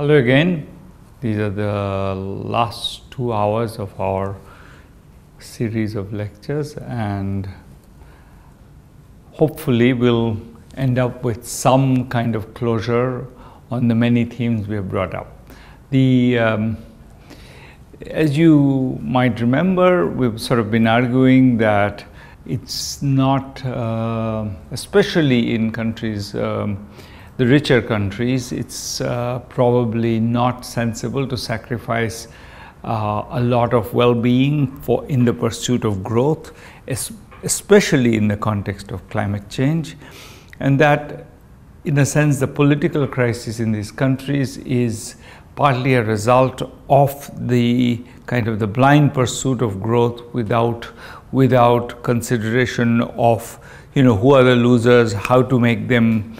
Hello again. These are the last two hours of our series of lectures, and hopefully, we'll end up with some kind of closure on the many themes we have brought up. The um, as you might remember, we've sort of been arguing that it's not, uh, especially in countries, um, the richer countries, it's uh, probably not sensible to sacrifice uh, a lot of well-being for in the pursuit of growth, especially in the context of climate change, and that, in a sense, the political crisis in these countries is partly a result of the kind of the blind pursuit of growth without without consideration of you know who are the losers how to make them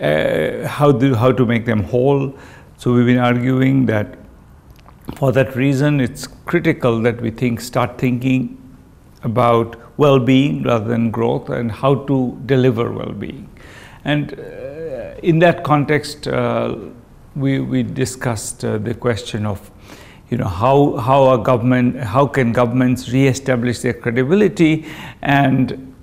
uh, how do how to make them whole? So we've been arguing that for that reason it's critical that we think start thinking about well-being rather than growth and how to deliver well-being. And uh, in that context uh, we, we discussed uh, the question of you know how how a government how can governments re-establish their credibility and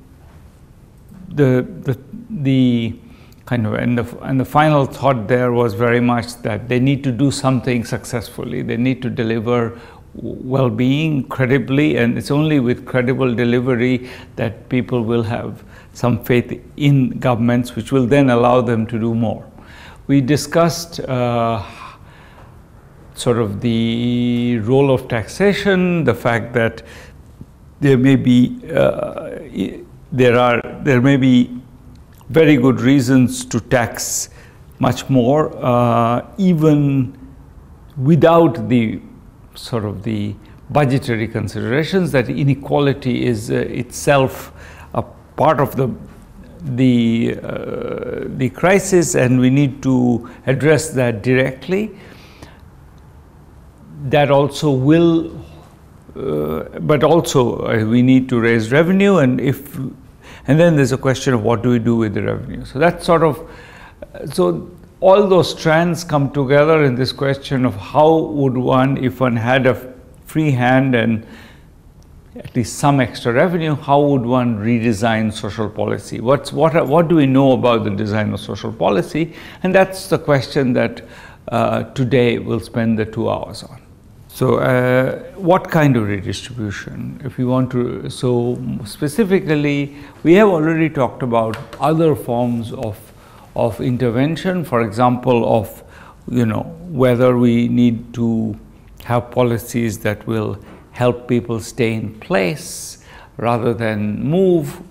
the the the kind of and the and the final thought there was very much that they need to do something successfully. They need to deliver well-being credibly and it's only with credible delivery that people will have some faith in governments which will then allow them to do more. We discussed uh, sort of the role of taxation, the fact that there may be uh, there are there may be very good reasons to tax much more, uh, even without the sort of the budgetary considerations that inequality is uh, itself a part of the the, uh, the crisis and we need to address that directly. That also will, uh, but also uh, we need to raise revenue and if, and then there's a question of what do we do with the revenue. So that's sort of, so all those strands come together in this question of how would one, if one had a free hand and at least some extra revenue, how would one redesign social policy? What's, what, what do we know about the design of social policy? And that's the question that uh, today we'll spend the two hours on. So, uh, what kind of redistribution? If you want to, so specifically, we have already talked about other forms of, of intervention, for example, of, you know, whether we need to have policies that will help people stay in place rather than move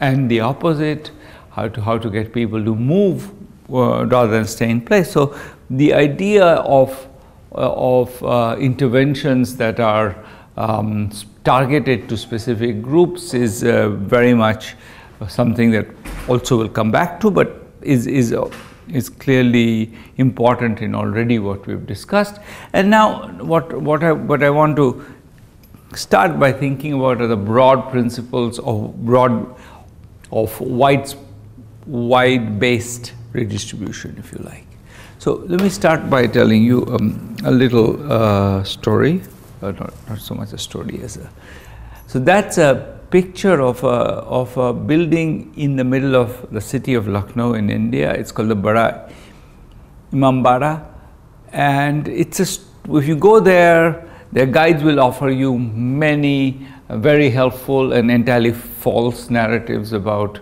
and the opposite how to how to get people to move uh, rather than stay in place so the idea of of uh, interventions that are um, targeted to specific groups is uh, very much something that also will come back to but is is is clearly important in already what we've discussed. And now what what I what I want to start by thinking about are the broad principles of broad of wide wide based redistribution if you like so let me start by telling you um, a little uh, story uh, not, not so much a story as a so that's a picture of a, of a building in the middle of the city of Lucknow in India. It's called the Bara Imambara, and it's a if you go there, their guides will offer you many uh, very helpful and entirely false narratives about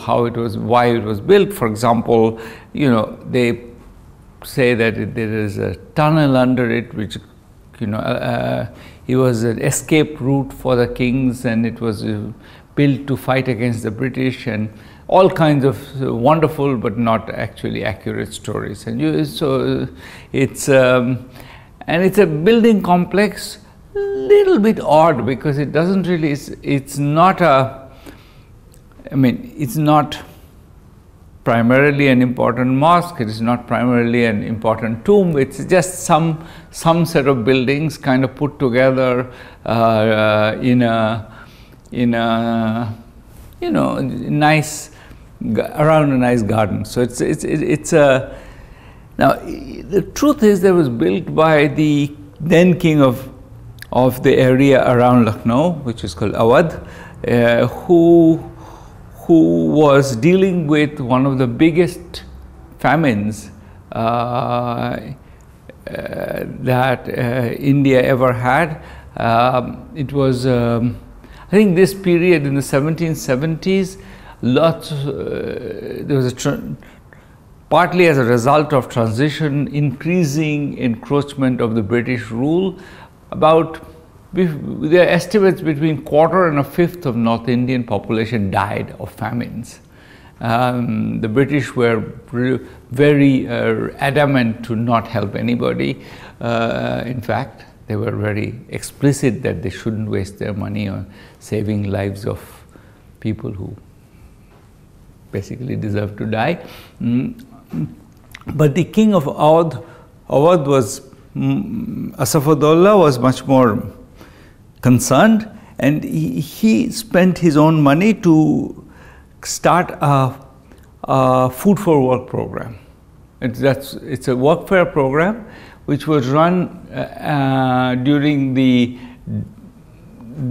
how it was, why it was built. For example, you know, they say that it, there is a tunnel under it which, you know, uh, uh it was an escape route for the kings and it was uh, built to fight against the British and all kinds of uh, wonderful but not actually accurate stories. And you, so it's, um, and it's a building complex little bit odd because it doesn't really it's, it's not a I mean it's not primarily an important mosque. It is not primarily an important tomb. It's just some some set of buildings kind of put together uh, uh, in a in a you know nice around a nice garden. So it's it's it's a Now, the truth is, that was built by the then king of, of the area around Lucknow, which is called Awadh, uh, who, who was dealing with one of the biggest famines uh, uh, that uh, India ever had. Um, it was, um, I think, this period in the 1770s, lots, uh, there was a partly as a result of transition, increasing encroachment of the British rule, about there are estimates between quarter and a fifth of North Indian population died of famines. Um, the British were very uh, adamant to not help anybody. Uh, in fact, they were very explicit that they shouldn't waste their money on saving lives of people who basically deserve to die. Mm. But the king of Awadh, Awadh was, mm, Asaf-ud-Daula was much more concerned and he, he, spent his own money to start a, a food for work program. It's, that's, it's a workfare program which was run uh, uh, during the,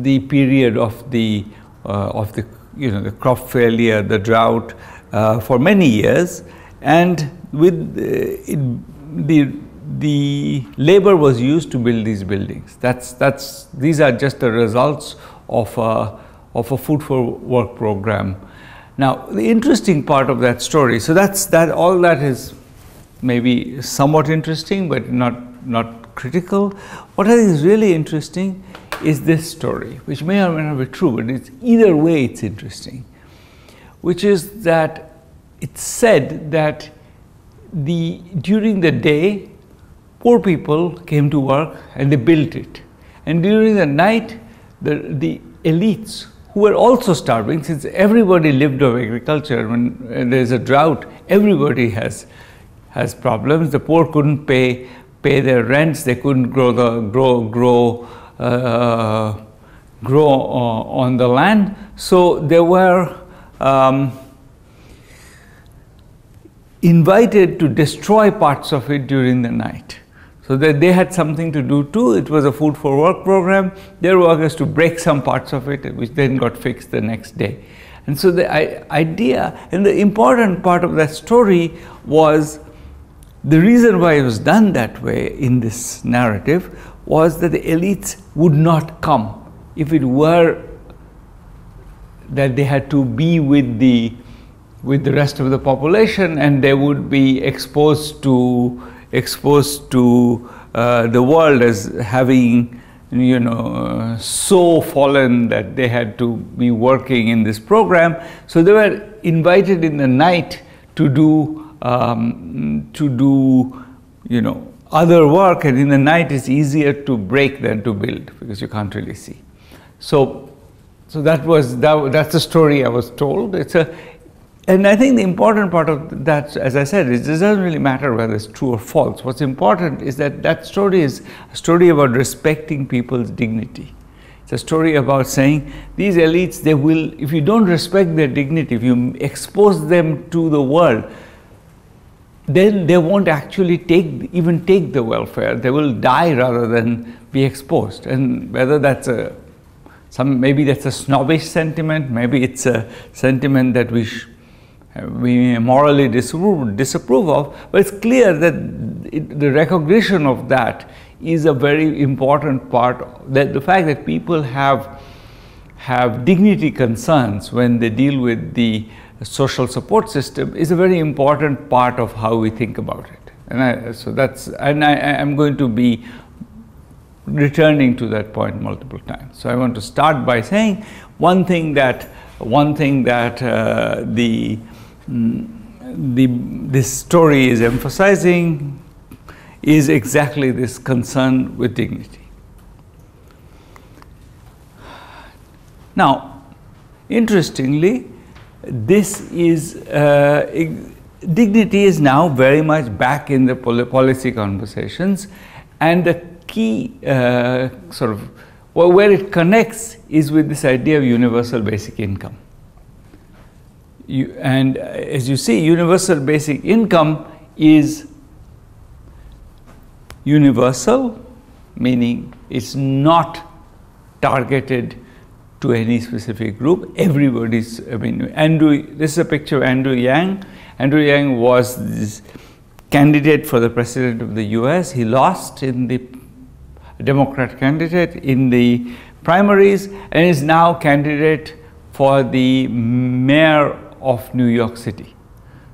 the period of the, uh, of the, you know, the crop failure, the drought uh, for many years and with uh, it, the the labor was used to build these buildings. That's that's these are just the results of a of a food for work program. Now the interesting part of that story. So that's that all that is maybe somewhat interesting, but not not critical. What I think is really interesting is this story, which may or may not be true, but it's either way it's interesting, which is that it's said that the, during the day, poor people came to work and they built it. And during the night, the, the elites who were also starving, since everybody lived of agriculture, when there's a drought, everybody has, has problems. The poor couldn't pay, pay their rents, they couldn't grow, the, grow, grow, uh, grow uh, on the land. So they were um, invited to destroy parts of it during the night. So that they had something to do too. It was a food for work program. Their work was to break some parts of it, which then got fixed the next day. And so the idea and the important part of that story was the reason why it was done that way in this narrative was that the elites would not come if it were that they had to be with the with the rest of the population and they would be exposed to exposed to uh, the world as having you know so fallen that they had to be working in this program. So they were invited in the night to do um, to do you know other work. And in the night it's easier to break than to build because you can't really see. So so that was that, that's the story i was told. It's a and I think the important part of that, as I said, is it doesn't really matter whether it's true or false. What's important is that that story is a story about respecting people's dignity. It's a story about saying these elites, they will, if you don't respect their dignity, if you expose them to the world, then they won't actually take, even take the welfare. They will die rather than be exposed. And whether that's a, some, maybe that's a snobbish sentiment, maybe it's a sentiment that we we morally disapprove, disapprove of, but it's clear that it, the recognition of that is a very important part, that the fact that people have, have dignity concerns when they deal with the social support system is a very important part of how we think about it. And I, so that's, and I, am going to be returning to that point multiple times. So I want to start by saying one thing that, one thing that uh, the the, this story is emphasizing is exactly this concern with dignity. Now, interestingly, this is uh, dignity is now very much back in the policy conversations, and the key uh, sort of well, where it connects is with this idea of universal basic income. You, and as you see, universal basic income is universal, meaning it's not targeted to any specific group. Everybody's, I mean, Andrew, this is a picture of Andrew Yang. Andrew Yang was this candidate for the president of the US. He lost in the Democrat candidate in the primaries and is now candidate for the mayor of New York City.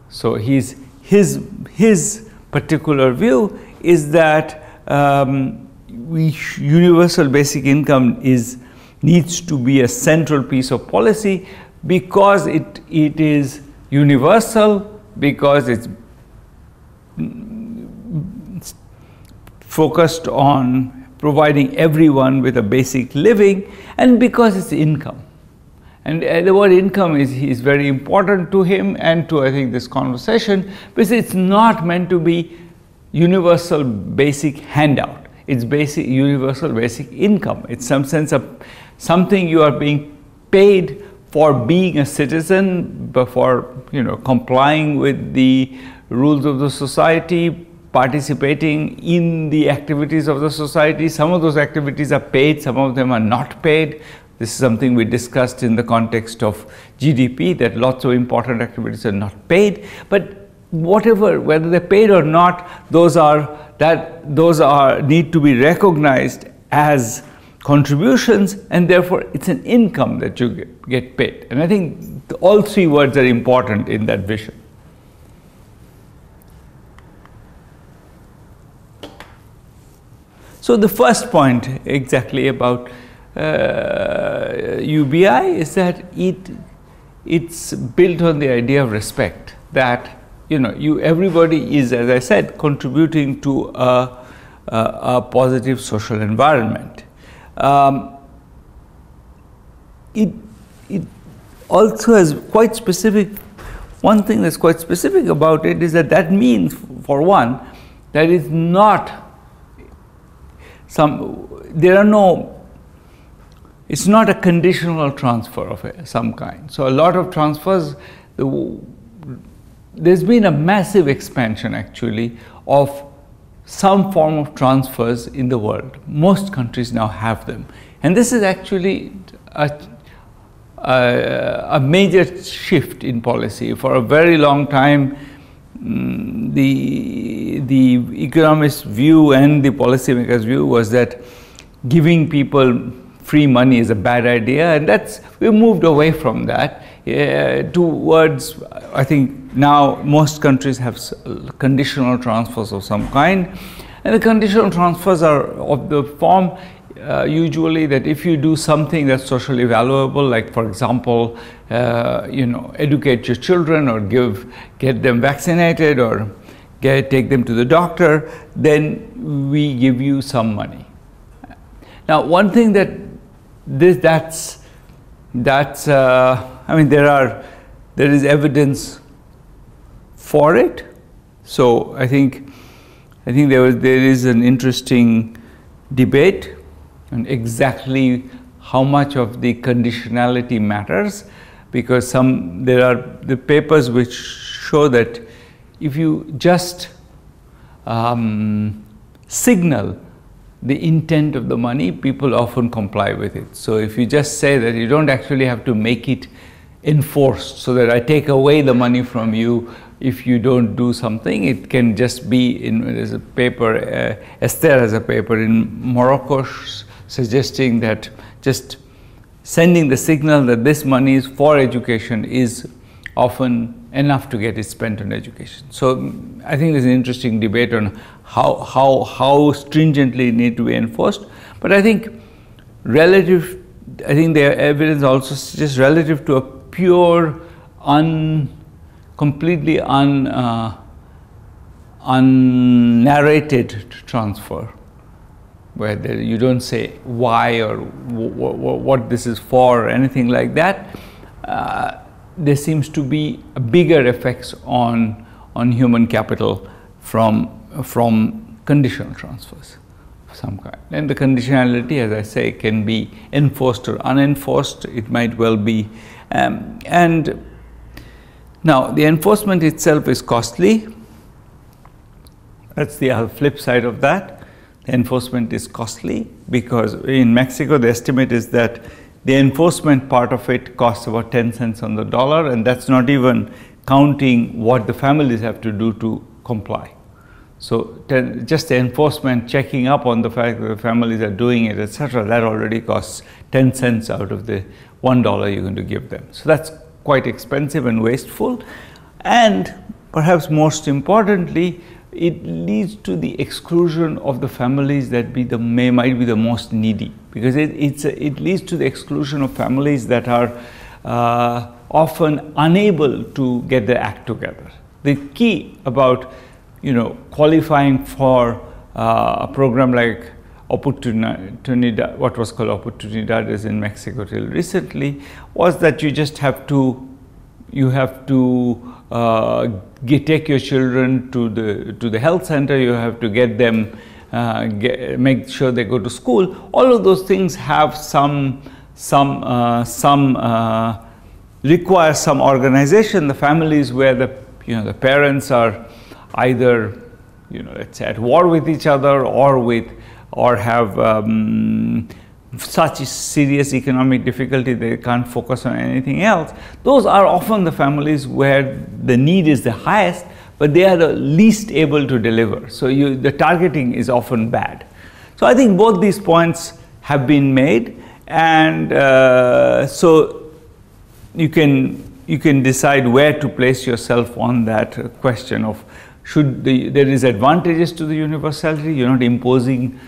So he's, his, his particular view is that um, we, universal basic income is needs to be a central piece of policy because it, it is universal, because it's focused on providing everyone with a basic living and because it's income. And uh, the word income is, is very important to him and to I think this conversation because it's not meant to be universal basic handout. It's basic universal basic income. It's some sense of something you are being paid for being a citizen, for you know complying with the rules of the society, participating in the activities of the society. Some of those activities are paid, some of them are not paid. This is something we discussed in the context of GDP that lots of important activities are not paid. But whatever, whether they're paid or not, those are that those are need to be recognized as contributions and therefore it's an income that you get, get paid. And I think all three words are important in that vision. So the first point exactly about uh, UBI is that it it's built on the idea of respect that you know you everybody is as I said contributing to a, a, a positive social environment. Um, it, it also has quite specific, one thing that's quite specific about it is that that means, for one, that it's not some, there are no, it's not a conditional transfer of some kind. So a lot of transfers, the, there's been a massive expansion actually of some form of transfers in the world. Most countries now have them. And this is actually a, a, a major shift in policy. For a very long time, mm, the, the economist view and the policymakers view was that giving people free money is a bad idea and that's we moved away from that. Uh, towards I think now most countries have conditional transfers of some kind. And the conditional transfers are of the form uh, usually that if you do something that's socially valuable like for example uh, you know educate your children or give get them vaccinated or get take them to the doctor then we give you some money. Now one thing that this that's that's uh, I mean there are there is evidence for it. So I think I think there was there is an interesting debate on exactly how much of the conditionality matters because some there are the papers which show that if you just um, signal the intent of the money, people often comply with it. So if you just say that you don't actually have to make it enforced so that I take away the money from you if you don't do something, it can just be in, there's a paper, uh, Esther has a paper in Morocco suggesting that just sending the signal that this money is for education is often enough to get it spent on education. So I think there's an interesting debate on how, how, how stringently it need to be enforced. But I think relative, I think the evidence also suggests relative to a pure, un, completely un, uh, unnarrated transfer, where there, you don't say why or what this is for or anything like that. Uh, there seems to be a bigger effects on, on human capital from, from conditional transfers of some kind. And the conditionality, as I say, can be enforced or unenforced. It might well be. Um, and now, the enforcement itself is costly. That's the flip side of that. The enforcement is costly because in Mexico the estimate is that the enforcement part of it costs about 10 cents on the dollar and that's not even counting what the families have to do to comply. So ten, just the enforcement checking up on the fact that the families are doing it, etc., that already costs 10 cents out of the $1 you're going to give them. So that's quite expensive and wasteful. And perhaps most importantly, it leads to the exclusion of the families that be the may might be the most needy because it it leads to the exclusion of families that are uh, often unable to get their act together. The key about you know qualifying for uh, a program like Oportunidad, what was called Oportunidades in Mexico till recently, was that you just have to you have to uh, get, take your children to the to the health center. You have to get them, uh, get, make sure they go to school. All of those things have some some uh, some uh, require some organization. The families where the you know the parents are either you know say at war with each other or with or have um, such serious economic difficulty they can't focus on anything else, those are often the families where the need is the highest, but they are the least able to deliver. So you, the targeting is often bad. So I think both these points have been made, and uh, so you can you can decide where to place yourself on that question of should the, there is advantages to the universality. You're not imposing,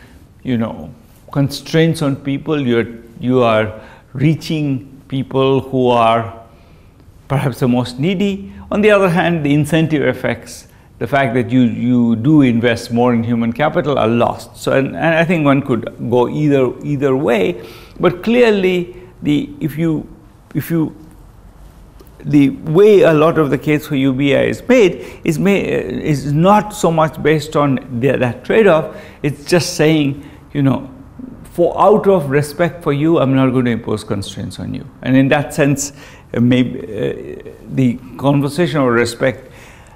you know, constraints on people, you're, you are reaching people who are perhaps the most needy. On the other hand, the incentive effects, the fact that you, you do invest more in human capital are lost. So, and, and I think one could go either, either way, but clearly the, if you, if you the way a lot of the case for UBI is made is, made, is not so much based on the, that trade-off. It's just saying, you know, for out of respect for you, I'm not going to impose constraints on you. And in that sense, uh, maybe uh, the conversation of respect.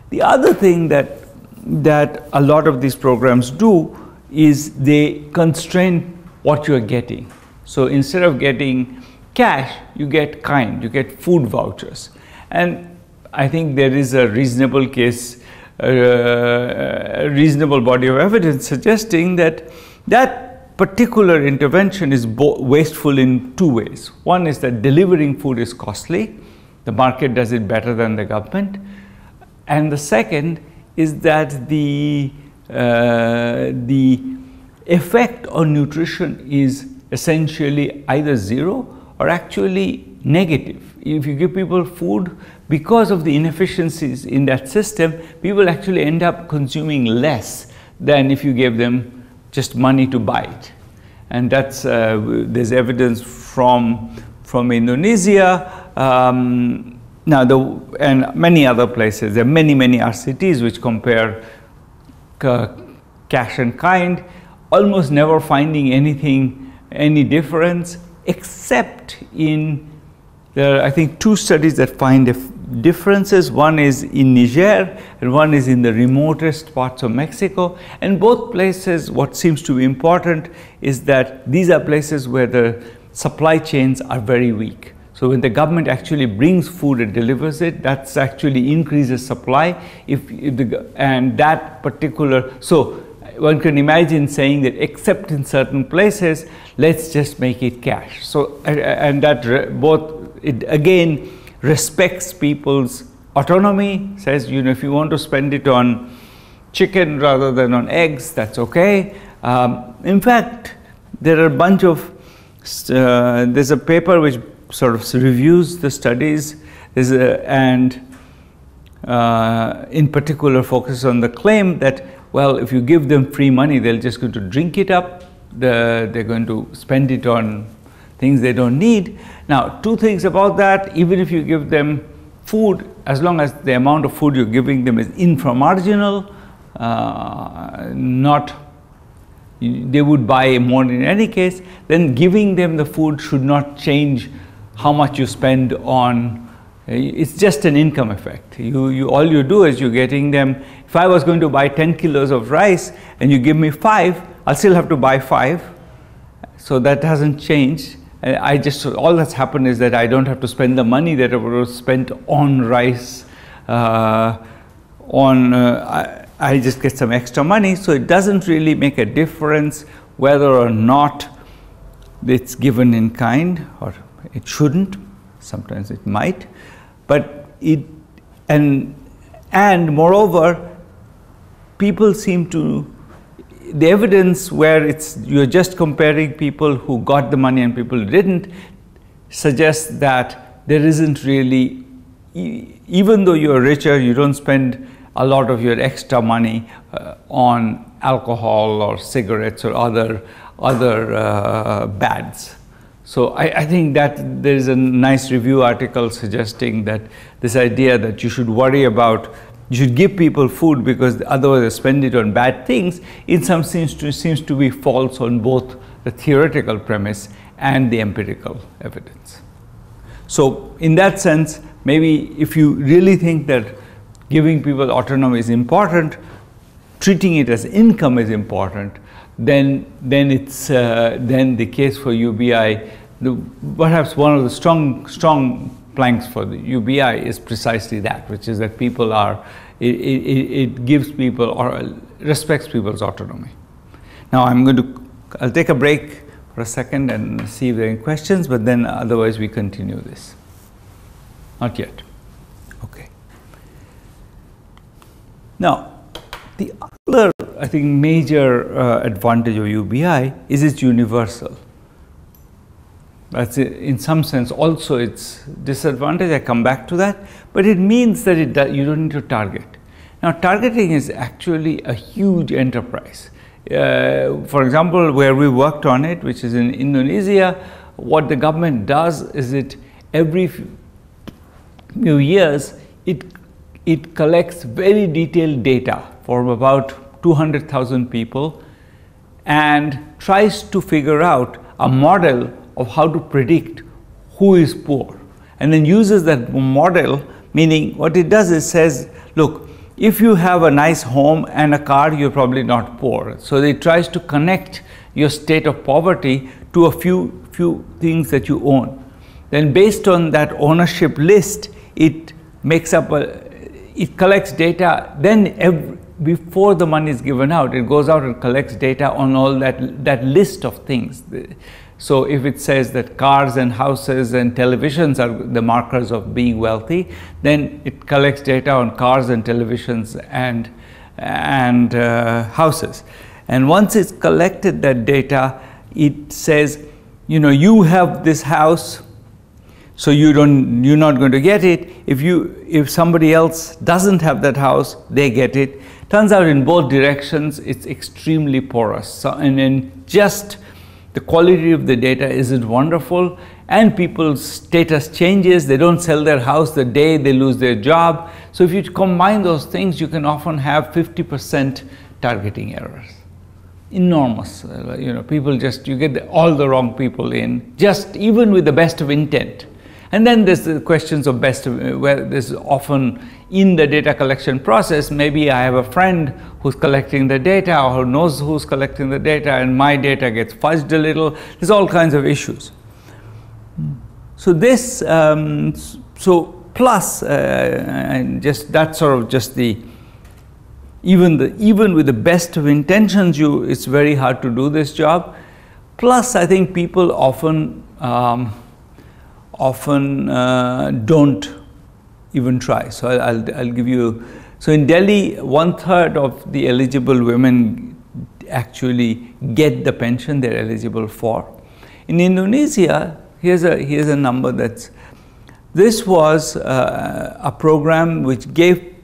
The other thing that that a lot of these programs do is they constrain what you're getting. So instead of getting cash, you get kind, you get food vouchers. And I think there is a reasonable case, uh, a reasonable body of evidence suggesting that that particular intervention is wasteful in two ways. One is that delivering food is costly, the market does it better than the government. And the second is that the, uh, the effect on nutrition is essentially either zero or actually negative. If you give people food, because of the inefficiencies in that system, people actually end up consuming less than if you gave them just money to buy it. And that's, uh, there's evidence from, from Indonesia, um, now the, and many other places. There are many, many RCTs which compare cash and kind, almost never finding anything, any difference, except in, there are I think two studies that find differences. One is in Niger and one is in the remotest parts of Mexico. And both places, what seems to be important is that these are places where the supply chains are very weak. So when the government actually brings food and delivers it, that's actually increases supply. If, if the, and that particular, so one can imagine saying that except in certain places, let's just make it cash. So and that both it again respects people's autonomy, says, you know, if you want to spend it on chicken rather than on eggs, that's okay. Um, in fact, there are a bunch of, uh, there's a paper which sort of reviews the studies a, and uh, in particular focuses on the claim that, well, if you give them free money, they're just going to drink it up, the, they're going to spend it on things they don't need. Now, two things about that, even if you give them food, as long as the amount of food you're giving them is inframarginal, uh, not they would buy more in any case, then giving them the food should not change how much you spend on it's just an income effect. You, you, all you do is you're getting them, if I was going to buy 10 kilos of rice and you give me five, I'll still have to buy five. So that hasn't changed. I just, all that's happened is that I don't have to spend the money that I would have spent on rice, uh, on, uh, I, I just get some extra money. So it doesn't really make a difference whether or not it's given in kind or it shouldn't. Sometimes it might, but it, and, and moreover, people seem to the evidence where it's you're just comparing people who got the money and people didn't suggests that there isn't really even though you're richer you don't spend a lot of your extra money uh, on alcohol or cigarettes or other other uh, bads so I, I, think that there is a nice review article suggesting that this idea that you should worry about you should give people food because otherwise they spend it on bad things, in some sense to, seems to be false on both the theoretical premise and the empirical evidence. So in that sense, maybe if you really think that giving people autonomy is important, treating it as income is important, then then it's uh, then the case for UBI. The, perhaps one of the strong strong planks for the UBI is precisely that, which is that people are, it, it, it gives people or respects people's autonomy. Now I'm going to, I'll take a break for a second and see if there are any questions, but then otherwise we continue this. Not yet. Okay. Now, the other, I think, major uh, advantage of UBI is it's universal. That's in some sense also its disadvantage. I come back to that, but it means that it you don't need to target. Now, targeting is actually a huge enterprise. Uh, for example, where we worked on it, which is in Indonesia, what the government does is it every few years it it collects very detailed data from about 200,000 people and tries to figure out a model of how to predict who is poor and then uses that model meaning what it does is says look if you have a nice home and a car you're probably not poor. So it tries to connect your state of poverty to a few few things that you own. Then based on that ownership list it makes up a it collects data then every, before the money is given out it goes out and collects data on all that that list of things so if it says that cars and houses and televisions are the markers of being wealthy, then it collects data on cars and televisions and, and uh, houses. And once it's collected that data, it says, you know, you have this house, so you don't, you're not going to get it. If you, if somebody else doesn't have that house, they get it. Turns out in both directions, it's extremely porous. So, and then just the quality of the data isn't wonderful and people's status changes they don't sell their house the day they lose their job so if you combine those things you can often have 50% targeting errors enormous uh, you know people just you get all the wrong people in just even with the best of intent and then there's the questions of best uh, where there's often in the data collection process, maybe I have a friend who's collecting the data or who knows who's collecting the data and my data gets fudged a little. There's all kinds of issues. So this, um, so plus, uh, and just that's sort of just the, even the, even with the best of intentions, you, it's very hard to do this job. Plus, I think people often, um, often uh, don't even try. So I'll, I'll, give you, so in Delhi, one third of the eligible women actually get the pension they're eligible for. In Indonesia, here's a, here's a number that's, this was uh, a program which gave,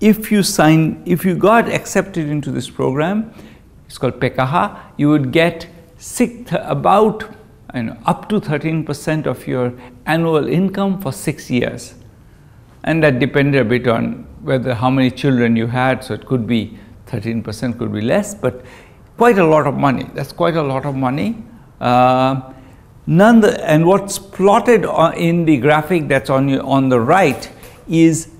if you sign, if you got accepted into this program, it's called PKH, you would get six, about know, up to 13% of your annual income for six years. And that depended a bit on whether how many children you had so it could be 13% could be less but quite a lot of money. That's quite a lot of money. Uh, none the, and what's plotted in the graphic that's on on the right is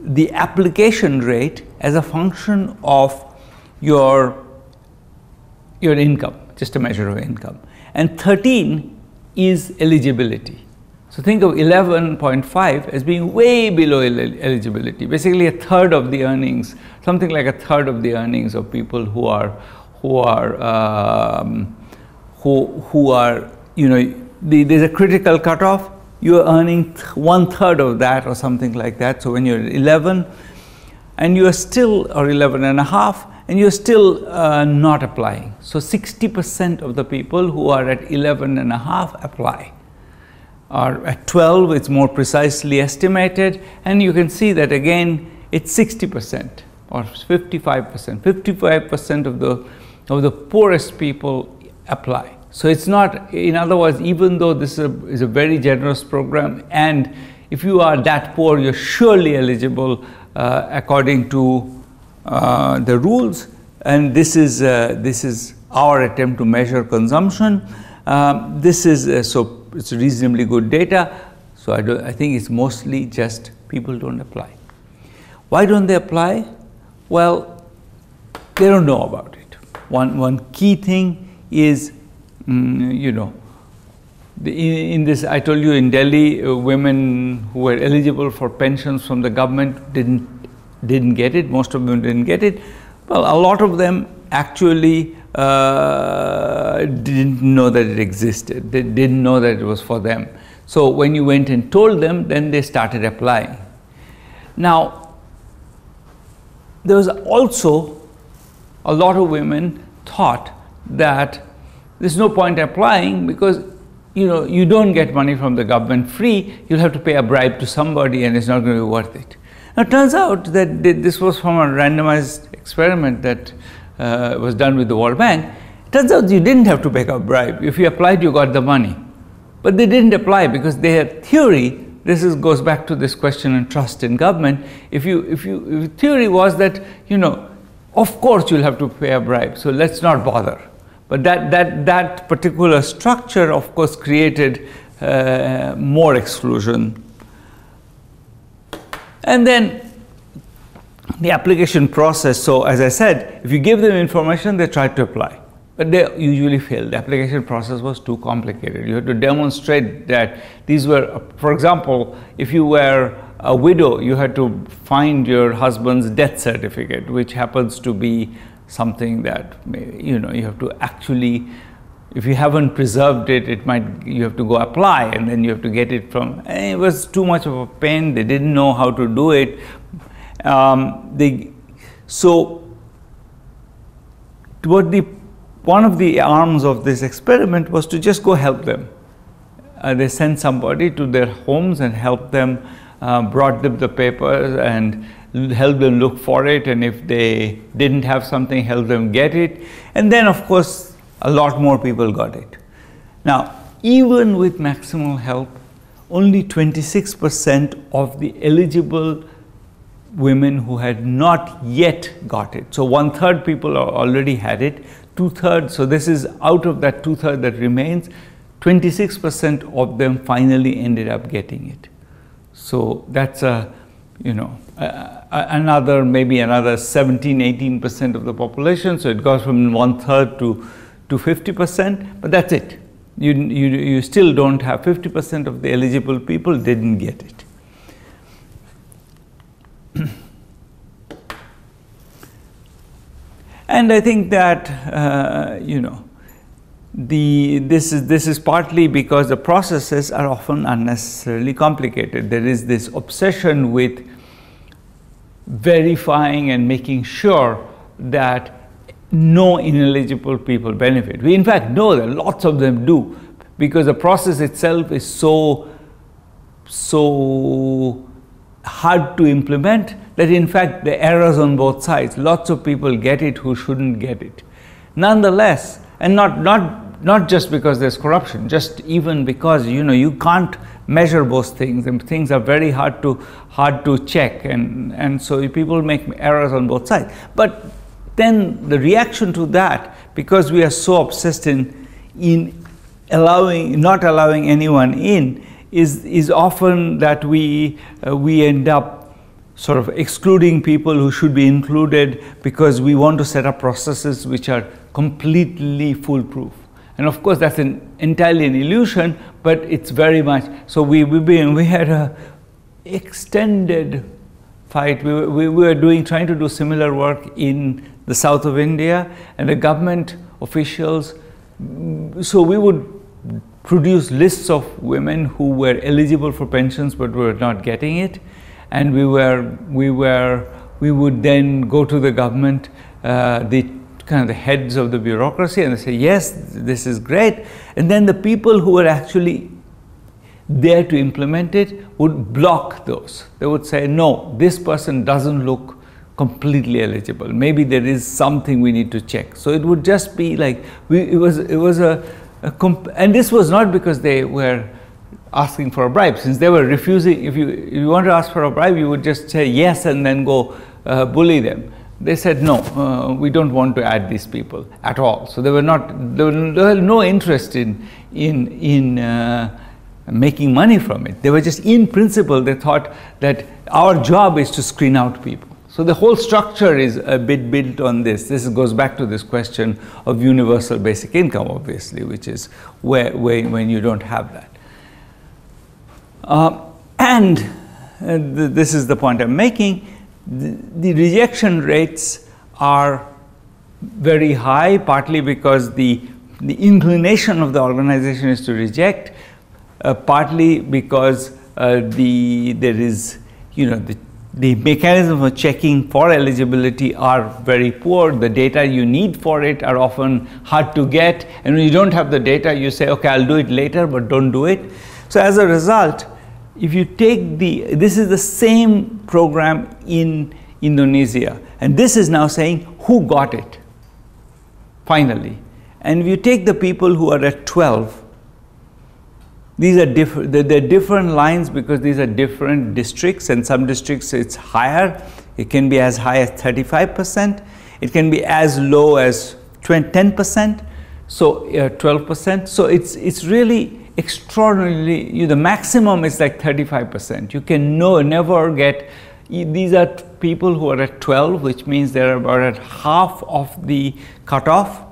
the application rate as a function of your your income, just a measure of income. And 13 is eligibility. So think of 11.5 as being way below eligibility, basically a third of the earnings, something like a third of the earnings of people who are, who are, um, who, who are, you know, the, there's a critical cutoff, you're earning one third of that or something like that. So when you're 11 and you're still, or 11 and a half, and you're still uh, not applying. So 60% of the people who are at 11 and a half apply. Or at 12, it's more precisely estimated, and you can see that again, it's 60% or 55%. 55% of the, of the poorest people apply. So it's not, in other words, even though this is a, is a very generous program, and if you are that poor, you're surely eligible uh, according to uh, the rules and this is, uh, this is our attempt to measure consumption. Um, this is, uh, so it's reasonably good data. So I, I think it's mostly just people don't apply. Why don't they apply? Well, they don't know about it. One, one key thing is, mm, you know, in, this, I told you in Delhi, uh, women who were eligible for pensions from the government didn't didn't get it, most of them didn't get it. Well, a lot of them actually uh, didn't know that it existed, they didn't know that it was for them. So when you went and told them, then they started applying. Now, there was also a lot of women thought that there's no point applying because you know you don't get money from the government free you'll have to pay a bribe to somebody and it's not going to be worth it now, it turns out that this was from a randomized experiment that uh, was done with the World Bank. It turns out you didn't have to pay a bribe. If you applied, you got the money. But they didn't apply because their theory, this is, goes back to this question and trust in government. If you, if you, if theory was that, you know, of course you'll have to pay a bribe, so let's not bother. But that, that, that particular structure, of course, created uh, more exclusion and then the application process, so as I said, if you give them information, they try to apply. But they usually fail. The application process was too complicated. You had to demonstrate that these were, for example, if you were a widow, you had to find your husband's death certificate, which happens to be something that, you know, you have to actually if you haven't preserved it, it might you have to go apply and then you have to get it from. it was too much of a pain. They didn't know how to do it. Um, they, so, what the one of the arms of this experiment was to just go help them. Uh, they sent somebody to their homes and helped them, uh, brought them the papers and helped them look for it. And if they didn't have something, help them get it. And then, of course, a lot more people got it. Now, even with maximal help, only 26% of the eligible women who had not yet got it. So one third people already had it, two thirds, so this is out of that two third that remains, 26% of them finally ended up getting it. So that's a, you know, another, maybe another 17, 18% of the population. So it goes from one third to to 50%, but that's it. You, you, you still don't have 50% of the eligible people didn't get it. and I think that, uh, you know, the, this, is, this is partly because the processes are often unnecessarily complicated. There is this obsession with verifying and making sure that no ineligible people benefit. We in fact know that lots of them do because the process itself is so, so hard to implement that in fact the errors on both sides. Lots of people get it who shouldn't get it. Nonetheless, and not, not, not just because there's corruption, just even because you know you can't measure both things and things are very hard to hard to check and, and so people make errors on both sides. But then the reaction to that, because we are so obsessed in, in allowing, not allowing anyone in, is, is often that we, uh, we end up sort of excluding people who should be included because we want to set up processes which are completely foolproof. And of course, that's an entirely an illusion, but it's very much. So we we, been, we had a extended fight. We, we, we were doing trying to do similar work in the south of India, and the government officials. So we would produce lists of women who were eligible for pensions but were not getting it, and we were we were we would then go to the government, uh, the kind of the heads of the bureaucracy, and they say, yes, this is great. And then the people who were actually there to implement it would block those. They would say, no, this person doesn't look completely eligible. Maybe there is something we need to check. So it would just be like, we, it was, it was a, a and this was not because they were asking for a bribe. Since they were refusing, if you, if you want to ask for a bribe, you would just say yes and then go uh, bully them. They said, no, uh, we don't want to add these people at all. So they were not, they were, had no interest in, in, in uh, making money from it. They were just, in principle, they thought that our job is to screen out people. So the whole structure is a bit built on this. This goes back to this question of universal basic income, obviously, which is where, where when you don't have that. Uh, and uh, th this is the point I'm making the, the rejection rates are very high, partly because the, the inclination of the organization is to reject, uh, partly because uh, the, there is, you know, the, the mechanism of checking for eligibility are very poor. The data you need for it are often hard to get. And when you don't have the data, you say, okay, I'll do it later, but don't do it. So as a result, if you take the, this is the same program in Indonesia, and this is now saying who got it, finally. And if you take the people who are at 12, these are different, they're, different lines because these are different districts, and some districts it's higher, it can be as high as 35%, it can be as low as 10%, so uh, 12%. So it's, it's really extraordinarily, you, the maximum is like 35%. You can no, never get, these are people who are at 12, which means they're about at half of the cutoff.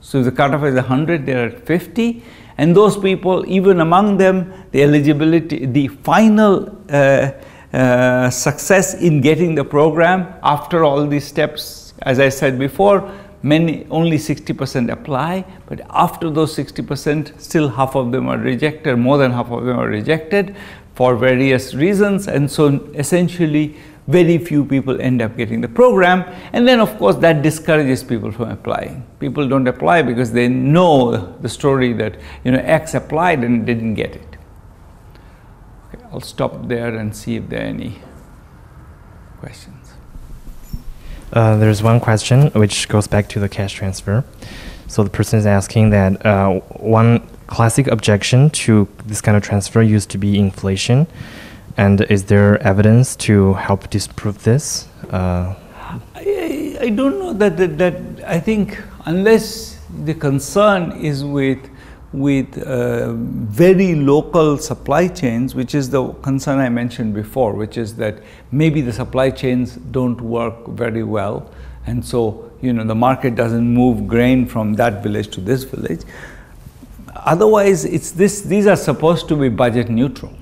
So the cutoff is 100, they're at 50. And those people, even among them, the eligibility, the final uh, uh, success in getting the program after all these steps, as I said before, many only 60% apply, but after those 60%, still half of them are rejected, more than half of them are rejected for various reasons. And so essentially, very few people end up getting the program. And then, of course, that discourages people from applying. People don't apply because they know the story that, you know, X applied and didn't get it. Okay, I'll stop there and see if there are any questions. Uh, there's one question which goes back to the cash transfer. So the person is asking that uh, one classic objection to this kind of transfer used to be inflation. And is there evidence to help disprove this? Uh, I, I, don't know that, that, that, I think unless the concern is with with uh, very local supply chains, which is the concern I mentioned before, which is that maybe the supply chains don't work very well. And so, you know, the market doesn't move grain from that village to this village. Otherwise, it's this, these are supposed to be budget neutral.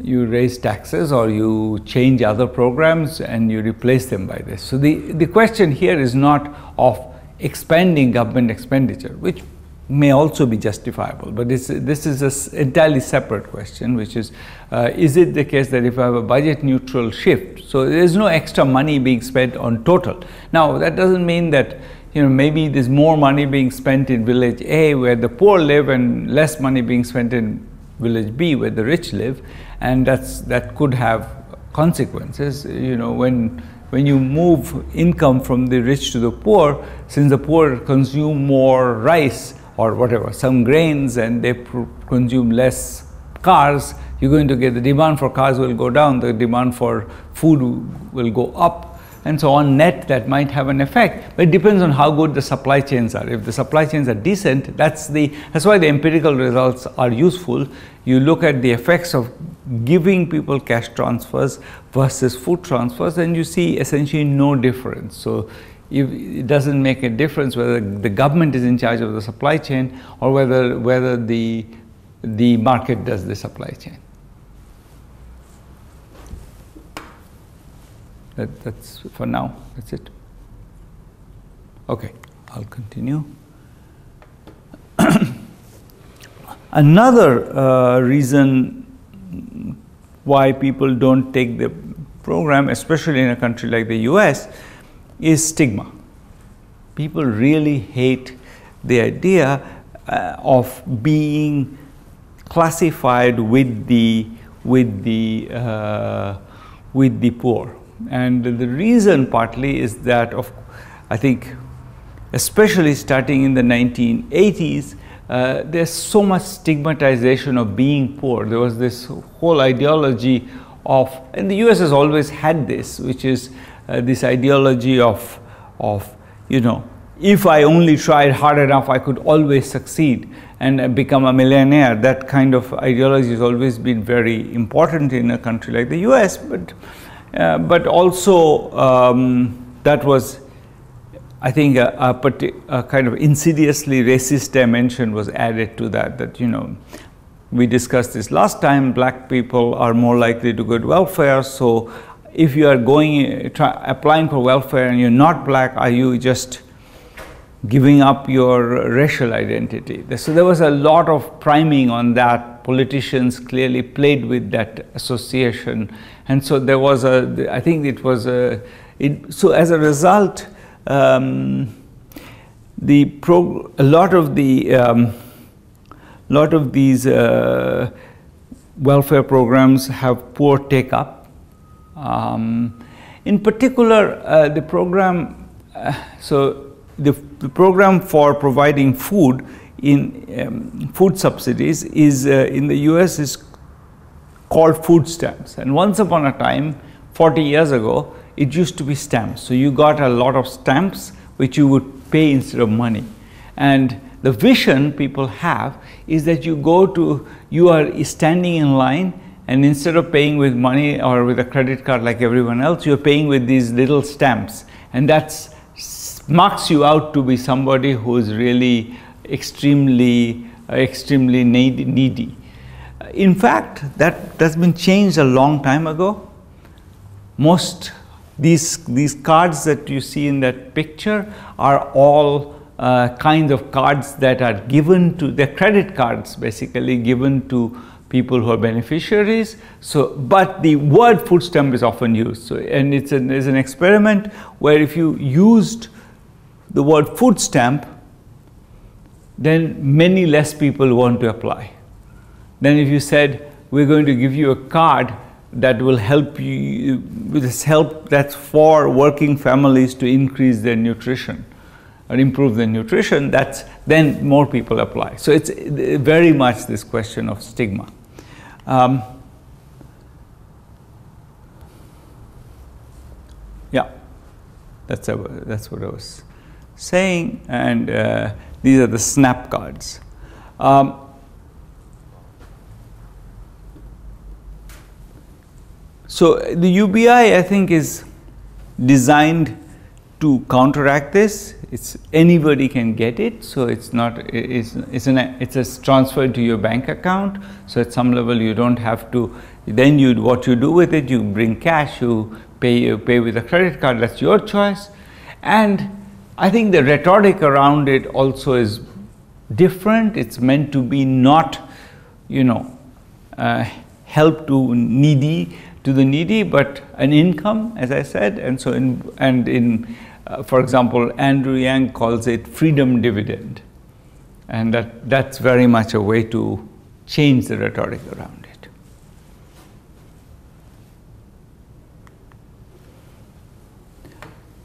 You raise taxes or you change other programs and you replace them by this. So the, the question here is not of expanding government expenditure, which may also be justifiable. But this, this is an entirely separate question, which is, uh, is it the case that if I have a budget neutral shift, so there's no extra money being spent on total. Now, that doesn't mean that, you know, maybe there's more money being spent in village A where the poor live and less money being spent in village B where the rich live. And that's, that could have consequences, you know, when when you move income from the rich to the poor, since the poor consume more rice, or whatever, some grains and they consume less cars, you're going to get the demand for cars will go down, the demand for food will go up, and so on net that might have an effect. But it depends on how good the supply chains are. If the supply chains are decent, that's the that's why the empirical results are useful. You look at the effects of giving people cash transfers versus food transfers, and you see essentially no difference. So it doesn't make a difference whether the government is in charge of the supply chain or whether, whether the, the market does the supply chain. That, that's for now, that's it. Okay, I'll continue. Another uh, reason why people don't take the program, especially in a country like the US, is stigma. People really hate the idea uh, of being classified with the with the uh, with the poor, and the reason partly is that of I think, especially starting in the 1980s, uh, there's so much stigmatization of being poor. There was this whole ideology of, and the US has always had this, which is uh, this ideology of, of, you know, if I only tried hard enough, I could always succeed and become a millionaire. That kind of ideology has always been very important in a country like the US, but, uh, but also um, that was, I think, a, a, a, kind of insidiously racist dimension was added to that, that, you know, we discussed this last time, black people are more likely to get welfare, so if you are going try, applying for welfare and you're not black, are you just giving up your racial identity? So there was a lot of priming on that. Politicians clearly played with that association, and so there was a. I think it was a. It, so as a result, um, the pro, a lot of the um, lot of these uh, welfare programs have poor take up um, in particular, uh, the program, uh, so the, the, program for providing food in um, food subsidies is uh, in the US is called food stamps. And once upon a time, 40 years ago, it used to be stamps. So you got a lot of stamps which you would pay instead of money. And the vision people have is that you go to, you are standing in line and instead of paying with money or with a credit card like everyone else, you're paying with these little stamps. And that marks you out to be somebody who is really extremely, uh, extremely needy. In fact, that has been changed a long time ago. Most these, these cards that you see in that picture are all uh, kinds of cards that are given to, they're credit cards basically given to people who are beneficiaries. So, but the word food stamp is often used. So, and it's an, it's an experiment where if you used the word food stamp, then many less people want to apply. Then if you said, we're going to give you a card that will help you, this help that's for working families to increase their nutrition or improve their nutrition, that's then more people apply. So it's very much this question of stigma. Um, yeah, that's, a, that's what I was saying, and uh, these are the snap cards. Um, so the UBI, I think, is designed to counteract this. It's anybody can get it. So it's not it's an it's a transfer to your bank account. So at some level you don't have to then you what you do with it you bring cash you pay you pay with a credit card. That's your choice. And i think the rhetoric around it also is different. It's meant to be not you know uh, help to needy to the needy but an income as i said and so in and in uh, for example, Andrew Yang calls it freedom dividend. And that, that's very much a way to change the rhetoric around it.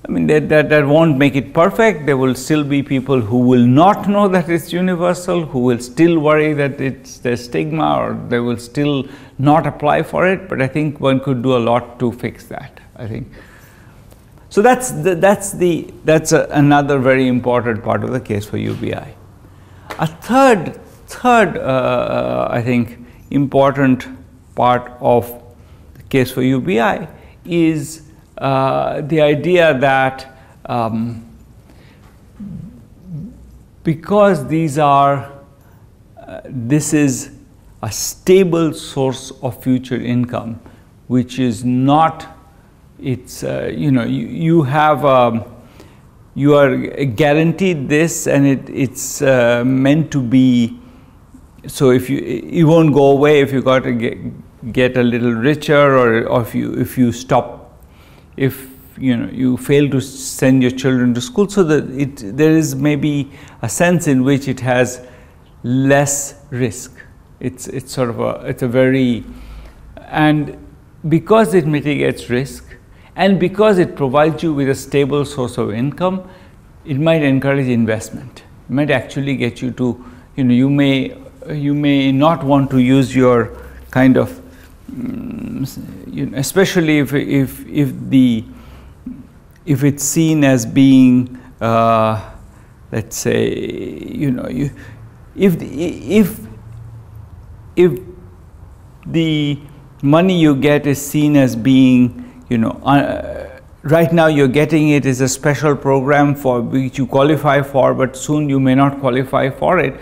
I mean, that, that, that won't make it perfect. There will still be people who will not know that it's universal, who will still worry that it's the stigma, or they will still not apply for it. But I think one could do a lot to fix that. I think. So that's the, that's the that's a, another very important part of the case for UBI. A third third uh, I think important part of the case for UBI is uh, the idea that um, because these are, uh, this is a stable source of future income, which is not, it's, uh, you know, you, you have, um, you are guaranteed this and it, it's uh, meant to be, so if you, it won't go away if you got to get, get a little richer or, or if you, if you stop, if you know you fail to send your children to school. So that it there is maybe a sense in which it has less risk it's it's sort of a it's a very and because it mitigates risk and because it provides you with a stable source of income it might encourage investment. It might actually get you to you know you may you may not want to use your kind of mm, you know, especially if if if the if it's seen as being, uh, let's say, you know, you, if if if the money you get is seen as being, you know, uh, right now you're getting it as a special program for which you qualify for, but soon you may not qualify for it.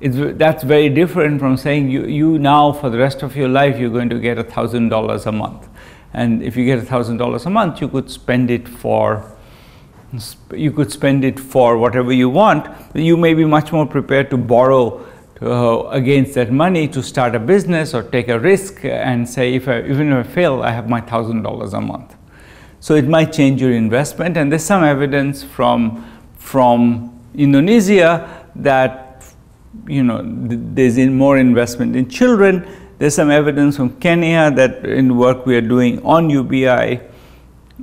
It's, that's very different from saying you, you now for the rest of your life you're going to get a thousand dollars a month and if you get a thousand dollars a month you could spend it for you could spend it for whatever you want you may be much more prepared to borrow uh, against that money to start a business or take a risk and say if I, even if I fail I have my thousand dollars a month. So it might change your investment. And there's some evidence from from Indonesia that you know there's in more investment in children. There's some evidence from Kenya that in work we are doing on UBI,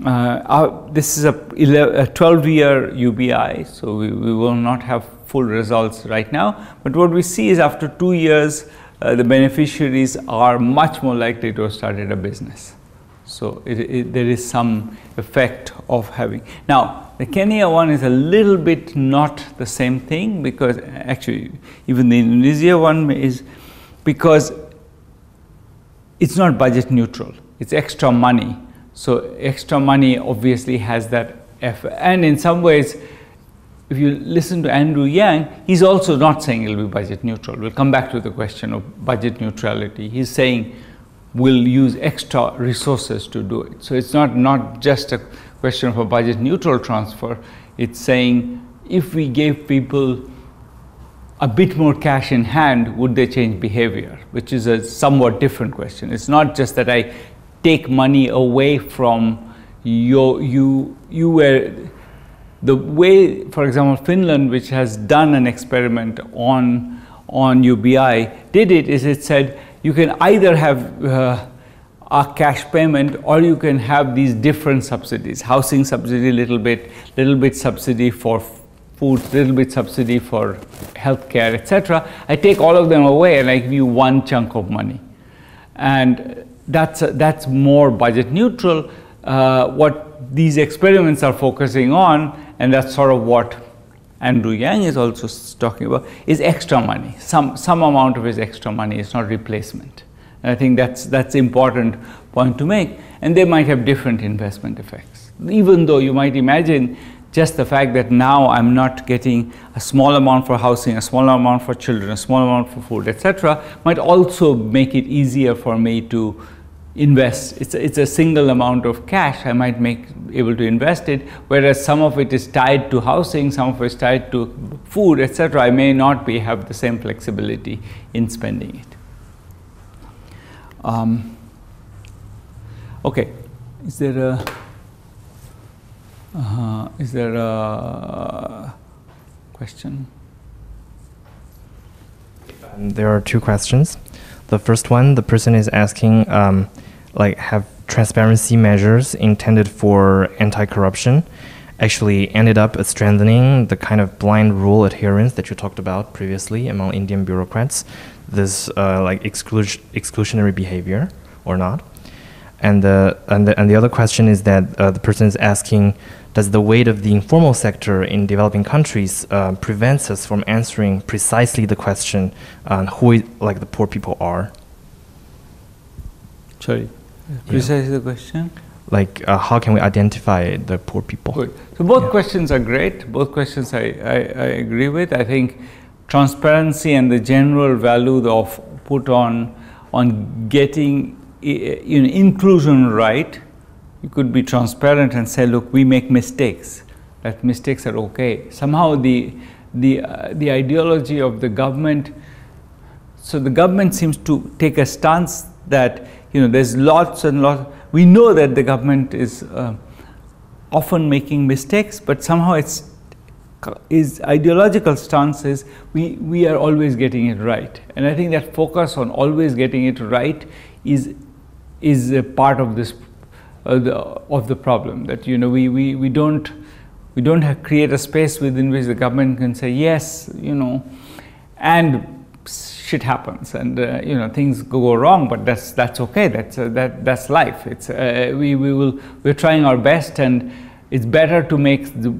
uh, our, this is a, 12 year UBI, so we, we, will not have full results right now. But what we see is after two years, uh, the beneficiaries are much more likely to have started a business. So it, it, there is some effect of having. Now, the Kenya one is a little bit not the same thing because actually even the Indonesia one is because it's not budget neutral. It's extra money. So extra money obviously has that effort. And in some ways, if you listen to Andrew Yang, he's also not saying it'll be budget neutral. We'll come back to the question of budget neutrality. He's saying we'll use extra resources to do it. So it's not, not just a question of a budget neutral transfer. It's saying if we gave people a bit more cash in hand, would they change behavior? Which is a somewhat different question. It's not just that I take money away from your, you, you were, the way, for example, Finland, which has done an experiment on, on UBI, did it is it said you can either have uh, a cash payment or you can have these different subsidies, housing subsidy little bit, little bit subsidy for food, little bit subsidy for healthcare, etc. I take all of them away and I give you one chunk of money. And that's, that's more budget neutral. Uh, what these experiments are focusing on, and that's sort of what Andrew Yang is also talking about, is extra money. Some, some amount of his extra money is not replacement. And I think that's that's important point to make. And they might have different investment effects. Even though you might imagine just the fact that now I'm not getting a small amount for housing, a small amount for children, a small amount for food, etc., might also make it easier for me to invest. It's a, it's a single amount of cash I might make able to invest it, whereas some of it is tied to housing, some of it is tied to food, etc. I may not be have the same flexibility in spending it. Um, okay, is there a uh, is there a question? There are two questions. The first one, the person is asking, um, like, have transparency measures intended for anti-corruption actually ended up strengthening the kind of blind rule adherence that you talked about previously among Indian bureaucrats, this uh, like exclu exclusionary behavior or not? And the, and the, and the other question is that uh, the person is asking, does the weight of the informal sector in developing countries uh, prevents us from answering precisely the question on who like the poor people are? Sorry, precisely yeah. the question. like uh, how can we identify the poor people? Good. So both Yeah. questions are great. Both questions I, I, I agree with. I think transparency and the general value of put on on getting you know, inclusion right. You could be transparent and say, look, we make mistakes. That mistakes are okay. Somehow the the uh, the ideology of the government so the government seems to take a stance that you know there's lots and lots. We know that the government is uh, often making mistakes, but somehow its is ideological stance is we we are always getting it right, and I think that focus on always getting it right is is a part of this uh, the, of the problem that you know we we, we don't we don't create a space within which the government can say yes you know and shit happens and uh, you know things go wrong but that's that's okay. That's uh, that that's life. It's uh, we, we will we're trying our best and it's better to make the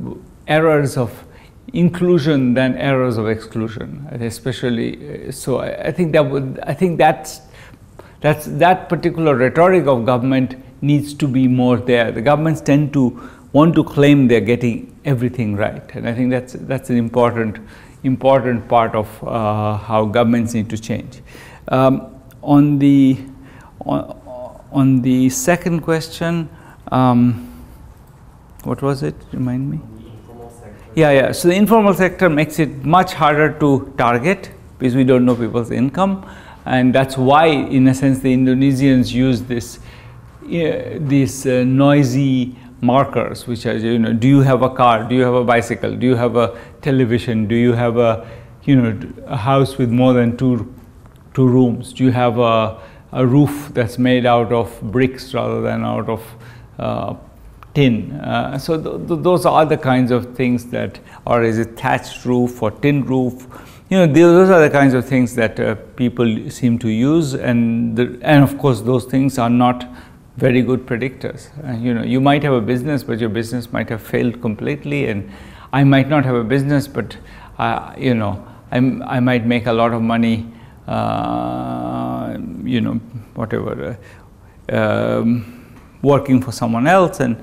errors of inclusion than errors of exclusion especially uh, so I, I think that would i think that's that's that particular rhetoric of government needs to be more there. The governments tend to want to claim they're getting everything right. And i think that's that's an important important part of uh, how governments need to change. Um, on the on, on the second question um, what was it? Remind me. Yeah yeah. So the informal sector makes it much harder to target because we don't know people's income. And that's why in a sense the indonesians use this uh, these uh, noisy markers which are you know do you have a car? Do you have a bicycle? Do you have a television? Do you have a you know a house with more than two two rooms? Do you have a, a roof that's made out of bricks rather than out of uh, tin? Uh, so th- th- those are the kinds of things that or is it thatched roof or tin roof. You know those are the kinds of things that uh, people seem to use and the, and of course those things are not very good predictors. Uh, you know, you might have a business, but your business might have failed completely, and I might not have a business, but uh, you know, I'm, I might make a lot of money. Uh, you know, whatever, uh, um, working for someone else, and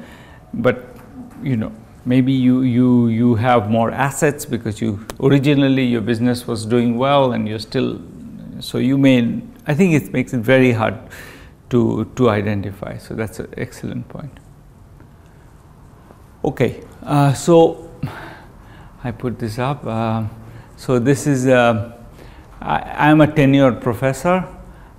but you know, maybe you you you have more assets because you originally your business was doing well, and you're still. So you may. I think it makes it very hard to, to identify. So that's an excellent point. Okay, uh, so I put this up. Uh, so this is, uh, I am a tenured professor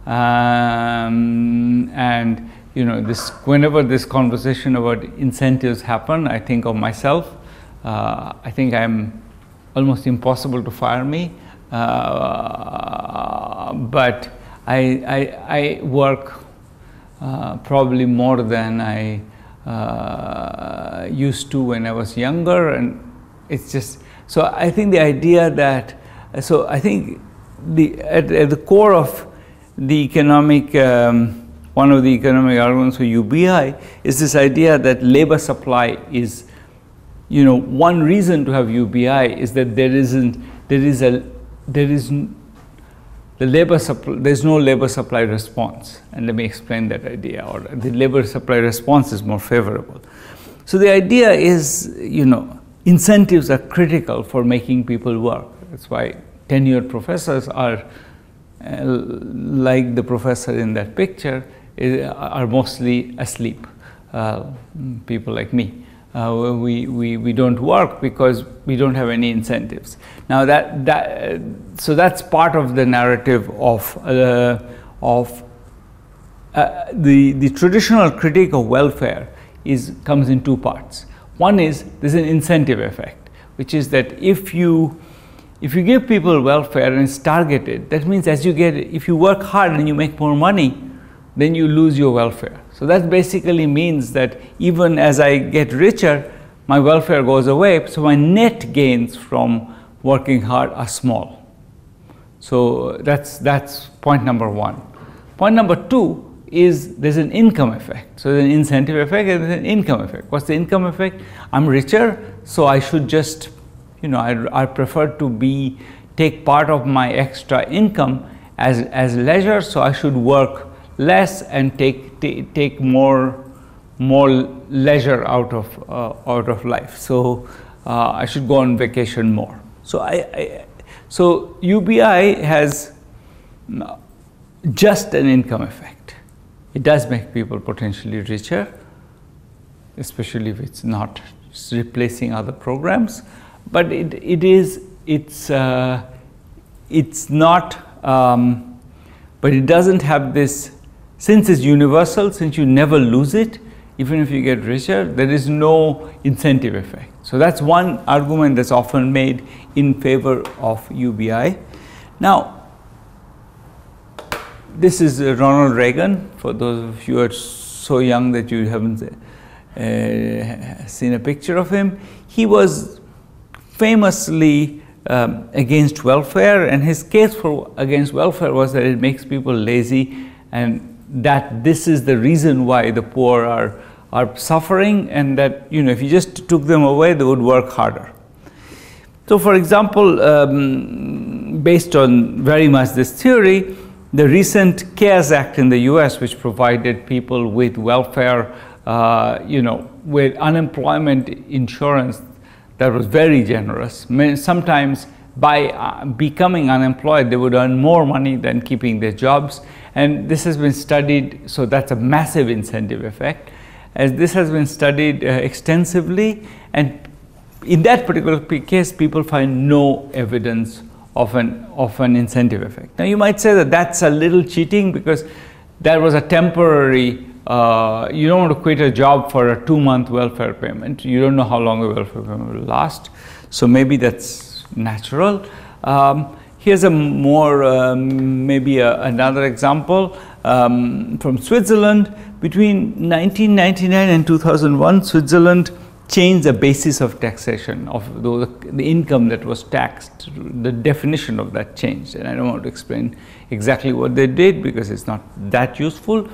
um, and you know this whenever this conversation about incentives happen, I think of myself. Uh, I think I'm almost impossible to fire me, uh, but I, I, I work probably more than I uh, used to when I was younger, and it's just so. I think the idea that so I think the at, at the core of the economic um, one of the economic arguments for UBI is this idea that labor supply is you know one reason to have UBI is that there isn't there is a there is the labor supply, there's no labor supply response. And let me explain that idea, or the labor supply response is more favorable. So the idea is, you know, incentives are critical for making people work. That's why tenured professors are, uh, like the professor in that picture, is, are mostly asleep. Uh, people like me. Uh, we, we, we don't work because we don't have any incentives. Now that, that so that's part of the narrative of, uh, of uh, the, the traditional critique of welfare is, comes in two parts. One is there's an incentive effect, which is that if you, if you give people welfare and it's targeted, that means as you get, if you work hard and you make more money, then you lose your welfare. So that basically means that even as I get richer, my welfare goes away, so my net gains from working hard are small. So that's, that's point number one. Point number two is there's an income effect. So there's an incentive effect and there's an income effect. What's the income effect? I'm richer, so I should just, you know, I, I prefer to be, take part of my extra income as, as leisure, so I should work less and take, take, more more leisure out of uh, out of life. So uh, I should go on vacation more. So I, I so UBI has just an income effect. It does make people potentially richer, especially if it's not replacing other programs. But it, it is it's uh, it's not. Um, but it doesn't have this since it's universal since you never lose it even if you get richer there is no incentive effect. So that's one argument that's often made in favor of UBI now this is uh, Ronald Reagan for those of you who are so young that you haven't uh, seen a picture of him he was famously um, against welfare and his case for against welfare was that it makes people lazy and that this is the reason why the poor are are suffering and that you know if you just took them away they would work harder so for example um, based on very much this theory the recent CARES Act in the US which provided people with welfare uh, you know with unemployment insurance that was very generous. Sometimes by uh, becoming unemployed, they would earn more money than keeping their jobs. And this has been studied, so that's a massive incentive effect. As this has been studied uh, extensively, and in that particular case, people find no evidence of an, of an incentive effect. Now, you might say that that's a little cheating because that was a temporary uh, you don't want to quit a job for a two month welfare payment. You don't know how long a welfare payment will last. So maybe that's natural. Um, here's a more, um, maybe a, another example um, from Switzerland. Between 1999 and 2001, Switzerland changed the basis of taxation of the, the income that was taxed. The definition of that changed. And I don't want to explain exactly what they did because it's not that useful.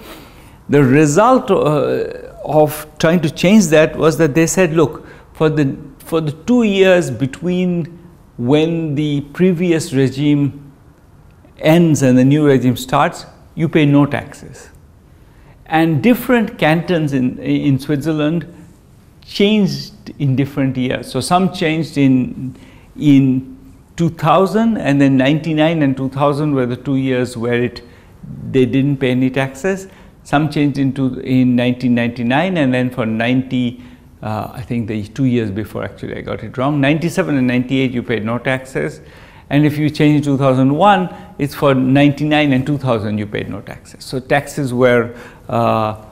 The result uh, of trying to change that was that they said, look, for the, for the two years between when the previous regime ends and the new regime starts, you pay no taxes. And different cantons in, in Switzerland changed in different years. So some changed in, in 2000 and then 99 and 2000 were the two years where it, they didn't pay any taxes. Some changed into in 1999 and then for 90, uh, I think the two years before actually I got it wrong, 97 and 98 you paid no taxes. And if you change 2001, it's for 99 and 2000 you paid no taxes. So taxes were uh,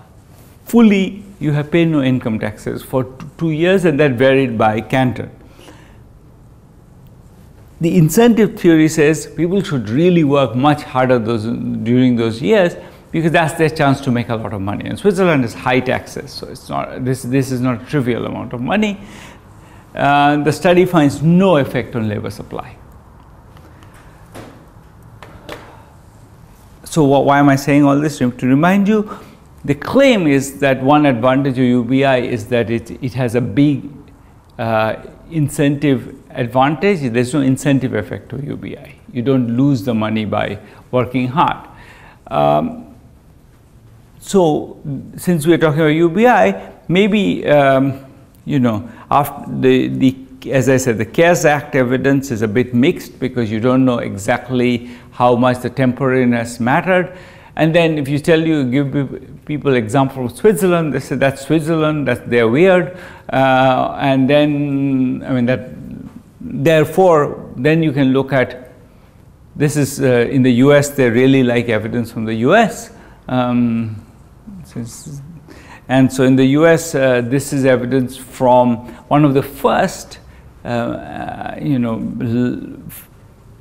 fully, you have paid no income taxes for two years and that varied by canton. The incentive theory says people should really work much harder those, during those years because that's their chance to make a lot of money. And Switzerland is high taxes, so it's not this this is not a trivial amount of money. Uh, the study finds no effect on labor supply. So why am I saying all this? To remind you, the claim is that one advantage of UBI is that it, it has a big uh, incentive advantage. There's no incentive effect to UBI. You don't lose the money by working hard. Um, so since we are talking about UBI, maybe um, you know after the the as I said, the CARES Act evidence is a bit mixed because you don't know exactly how much the temporariness mattered. And then if you tell you, give people example of Switzerland, they say that's Switzerland, that they're weird. Uh, and then, I mean, that therefore, then you can look at this is uh, in the US, they really like evidence from the US. Um, and so in the US, uh, this is evidence from one of the first, uh, uh you know,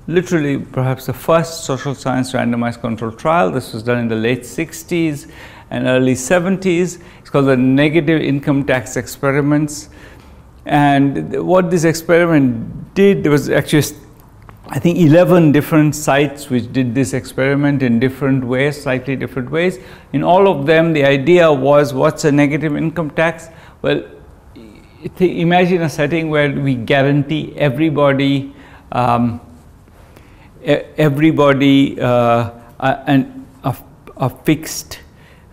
literally perhaps the first social science randomized control trial. This was done in the late 60s and early 70s. It's called the negative income tax experiments. And what this experiment did, there was actually I think 11 different sites which did this experiment in different ways, slightly different ways. In all of them, the idea was what's a negative income tax? Well, imagine a setting where we guarantee everybody, um, everybody uh, an, a, a, fixed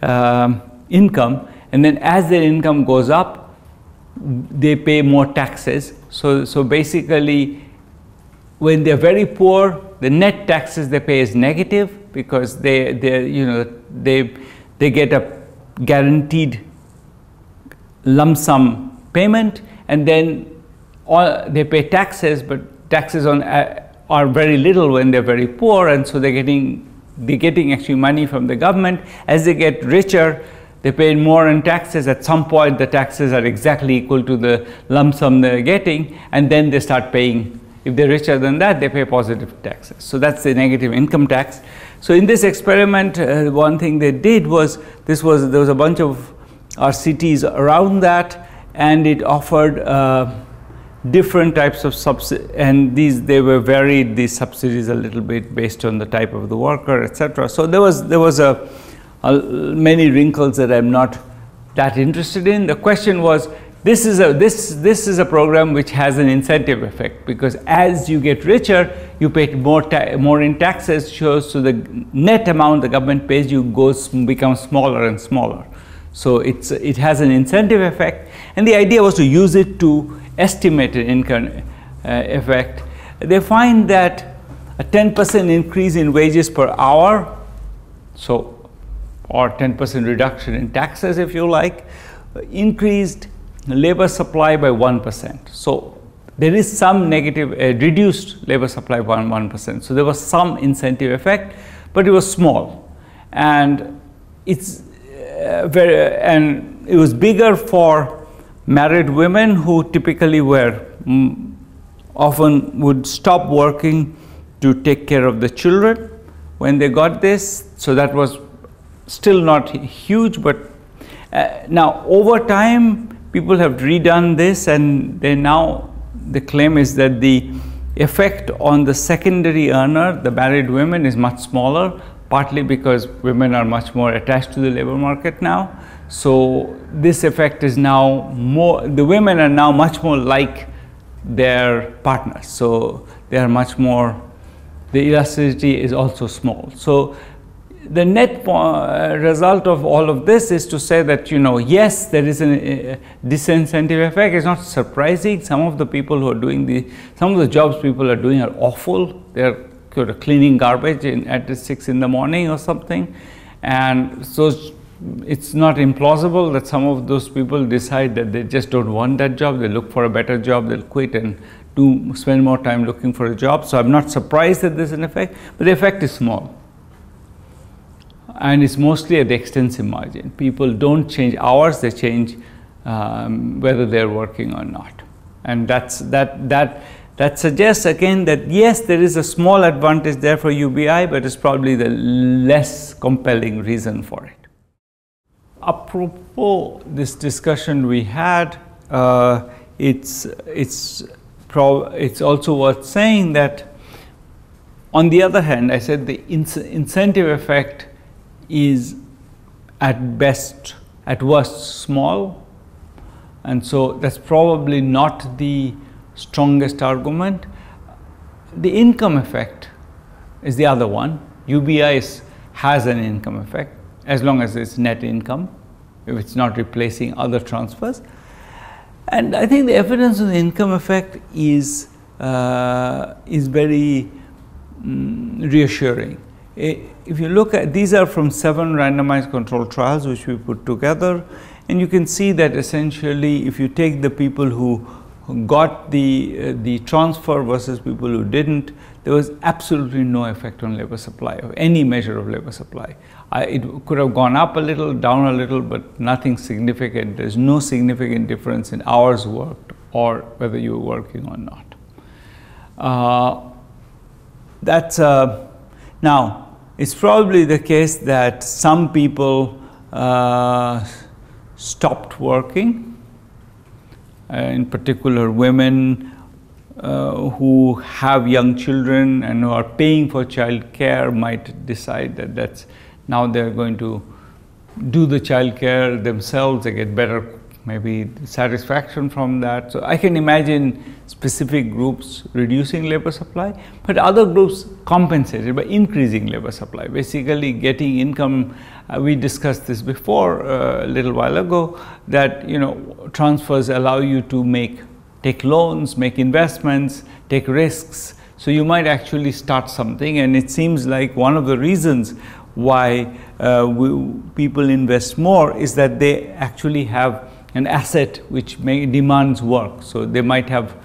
um, income and then as their income goes up, they pay more taxes. So, so basically, when they're very poor, the net taxes they pay is negative because they, they you know, they, they get a guaranteed lump sum payment and then all, they pay taxes, but taxes on uh, are very little when they're very poor, and so they're getting they're getting actually money from the government. As they get richer, they pay more in taxes. At some point, the taxes are exactly equal to the lump sum they're getting, and then they start paying. If they're richer than that, they pay positive taxes. So that's the negative income tax. So in this experiment, uh, one thing they did was this was there was a bunch of RCTs around that, and it offered. Uh, different types of subsidies and these they were varied these subsidies a little bit based on the type of the worker etc so there was there was a, a, many wrinkles that i'm not that interested in the question was this is a this this is a program which has an incentive effect because as you get richer you pay more more in taxes shows so the net amount the government pays you goes becomes smaller and smaller. So it's it has an incentive effect. And the idea was to use it to estimate an income uh, effect, they find that a 10% increase in wages per hour, so or 10% reduction in taxes if you like, increased labor supply by 1%. So there is some negative, uh, reduced labor supply by 1%. So there was some incentive effect, but it was small. And it's uh, very, and it was bigger for married women who typically were mm, often would stop working to take care of the children when they got this. So that was still not huge, but uh, now over time people have redone this and they now the claim is that the effect on the secondary earner, the married women, is much smaller, partly because women are much more attached to the labor market now. So this effect is now more, the women are now much more like their partners. So they are much more, the elasticity is also small. So the net uh, result of all of this is to say that, you know, yes, there is a uh, disincentive effect. It's not surprising. Some of the people who are doing the, some of the jobs people are doing are awful. They're kind of cleaning garbage in, at 6 in the morning or something. And so it's not implausible that some of those people decide that they just don't want that job, they look for a better job, they'll quit and do spend more time looking for a job. So I'm not surprised that there's an effect, but the effect is small. And it's mostly at the extensive margin. People don't change hours, they change um, whether they're working or not. And that's that that that suggests again that yes, there is a small advantage there for UBI, but it's probably the less compelling reason for it apropos this discussion we had, uh, it's, it's, it's also worth saying that on the other hand, I said the incentive effect is at best, at worst small, and so that's probably not the strongest argument. The income effect is the other one. UBI is, has an income effect as long as it's net income, if it's not replacing other transfers. And I think the evidence of the income effect is, uh, is very um, reassuring. If you look at, these are from seven randomized controlled trials which we put together, and you can see that essentially if you take the people who got the, uh, the transfer versus people who didn't, there was absolutely no effect on labor supply, of any measure of labor supply. I, it could have gone up a little, down a little, but nothing significant. There's no significant difference in hours worked or whether you were working or not. Uh, that's uh, now. It's probably the case that some people uh, stopped working. Uh, in particular, women uh, who have young children and who are paying for child care might decide that that's now they're going to do the child care themselves, they get better maybe satisfaction from that. So I can imagine specific groups reducing labor supply, but other groups compensated by increasing labor supply, basically getting income. Uh, we discussed this before uh, a little while ago that you know transfers allow you to make take loans, make investments, take risks. So you might actually start something, and it seems like one of the reasons why uh, we, people invest more is that they actually have an asset which may, demands work. So they might have,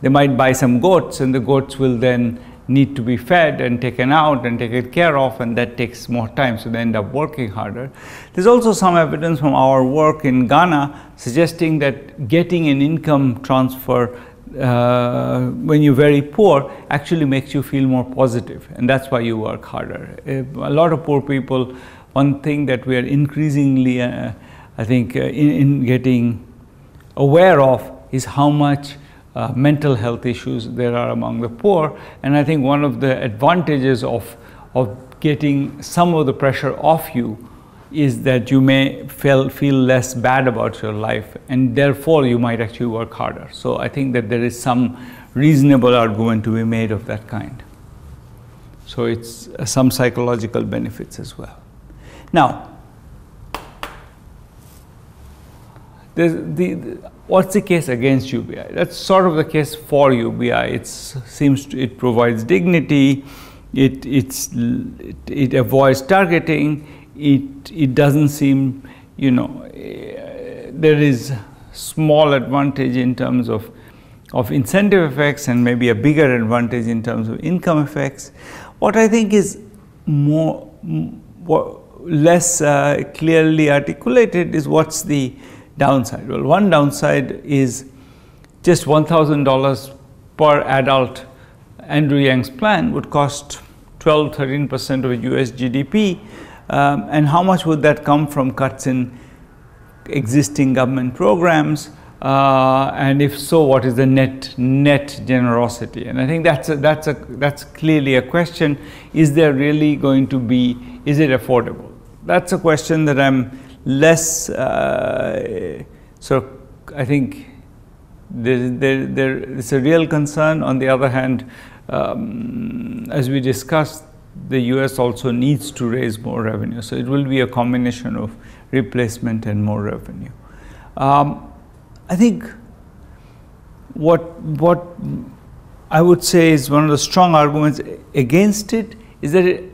they might buy some goats, and the goats will then need to be fed and taken out and taken care of, and that takes more time. So they end up working harder. There's also some evidence from our work in Ghana suggesting that getting an income transfer uh, when you're very poor actually makes you feel more positive and that's why you work harder. Uh, a lot of poor people, one thing that we are increasingly, uh, I think, uh, in, in, getting aware of is how much uh, mental health issues there are among the poor. And I think one of the advantages of, of getting some of the pressure off you is that you may feel, feel less bad about your life and therefore you might actually work harder. So I think that there is some reasonable argument to be made of that kind. So it's uh, some psychological benefits as well. Now, the, what's the case against UBI? That's sort of the case for UBI. It seems to, it provides dignity, it, it's, it, it avoids targeting, it, it doesn't seem, you know, uh, there is small advantage in terms of, of incentive effects and maybe a bigger advantage in terms of income effects. What I think is more, more less uh, clearly articulated is what's the downside. Well, one downside is just $1,000 per adult Andrew Yang's plan would cost 12, 13 percent of US GDP um, and how much would that come from cuts in existing government programs? Uh, and if so, what is the net net generosity? And I think that's a, that's a that's clearly a question. Is there really going to be? Is it affordable? That's a question that I'm less. Uh, so I think there, there, there is a real concern. On the other hand, um, as we discussed, the US also needs to raise more revenue. So it will be a combination of replacement and more revenue. Um, I think what, what I would say is one of the strong arguments against it is that it,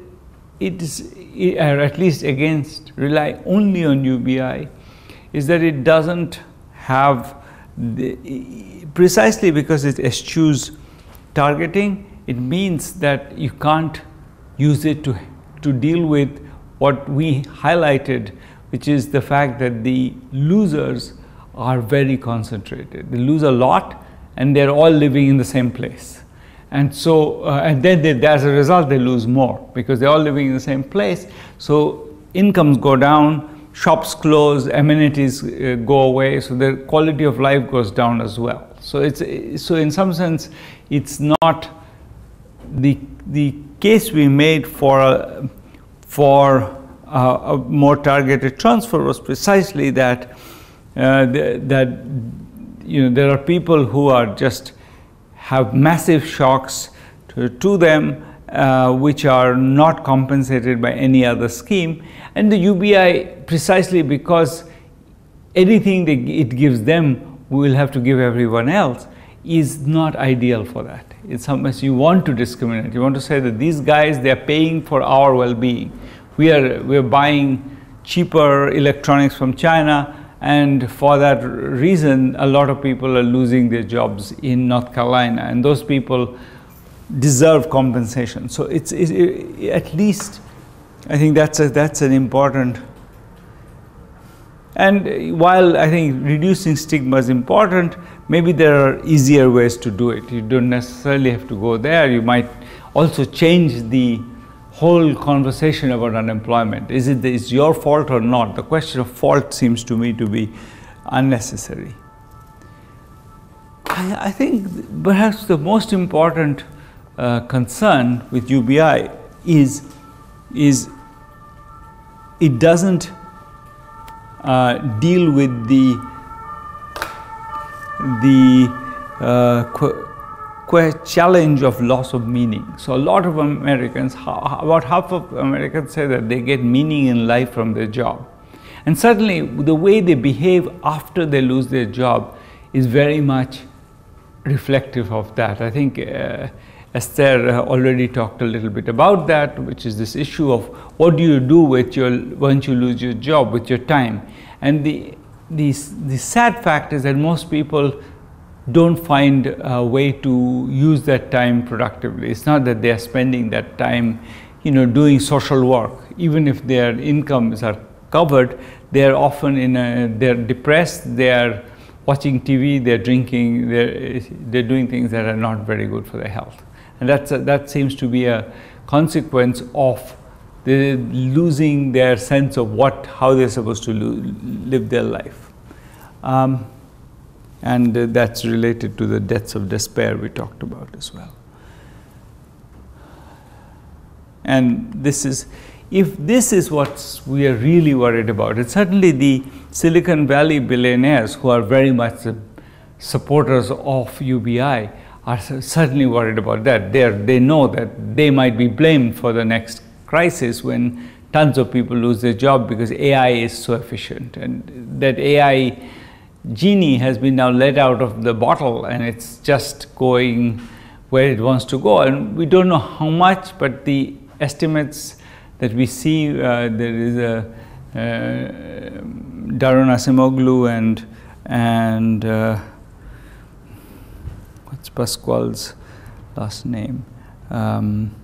it is, or at least against rely only on UBI, is that it doesn't have the, precisely because it eschews targeting, it means that you can't use it to, to deal with what we highlighted, which is the fact that the losers are very concentrated. They lose a lot and they're all living in the same place. And so, uh, and then they, as a result, they lose more because they're all living in the same place. So incomes go down, shops close, amenities uh, go away, so their quality of life goes down as well. So it's so in some sense, it's not the the case we made for a, for a, a more targeted transfer was precisely that uh, the, that you know there are people who are just have massive shocks to, to them uh, which are not compensated by any other scheme and the UBI precisely because anything that it gives them we will have to give everyone else is not ideal for that in some you want to discriminate. You want to say that these guys, they are paying for our well-being. We are, we are buying cheaper electronics from China and for that reason, a lot of people are losing their jobs in North Carolina and those people deserve compensation. So it's, it's it, at least, I think that's, a, that's an important and while I think reducing stigma is important, maybe there are easier ways to do it. You don't necessarily have to go there. You might also change the whole conversation about unemployment. Is it is your fault or not? The question of fault seems to me to be unnecessary. I, I think perhaps the most important uh, concern with UBI is is it doesn't uh, deal with the the uh, challenge of loss of meaning. So a lot of Americans, about half of Americans say that they get meaning in life from their job. And certainly the way they behave after they lose their job is very much reflective of that. I think uh, Esther already talked a little bit about that, which is this issue of what do you do with your once you lose your job with your time. And the the, the sad fact is that most people don't find a way to use that time productively. It's not that they are spending that time, you know, doing social work. Even if their incomes are covered, they are often in a, they're depressed, they are watching TV, they're drinking, they're, they're doing things that are not very good for their health. And that's a, that seems to be a consequence of the losing their sense of what, how they're supposed to live their life. Um, and uh, that's related to the deaths of despair we talked about as well. And this is, if this is what we are really worried about, it's certainly the Silicon Valley billionaires who are very much supporters of UBI are certainly worried about that. They're, they know that they might be blamed for the next crisis when tons of people lose their job because AI is so efficient and that AI genie has been now let out of the bottle and it's just going where it wants to go and we don't know how much but the estimates that we see uh, there is a uh, Daron Acemoglu and and uh, what's Pascual's last name? Um,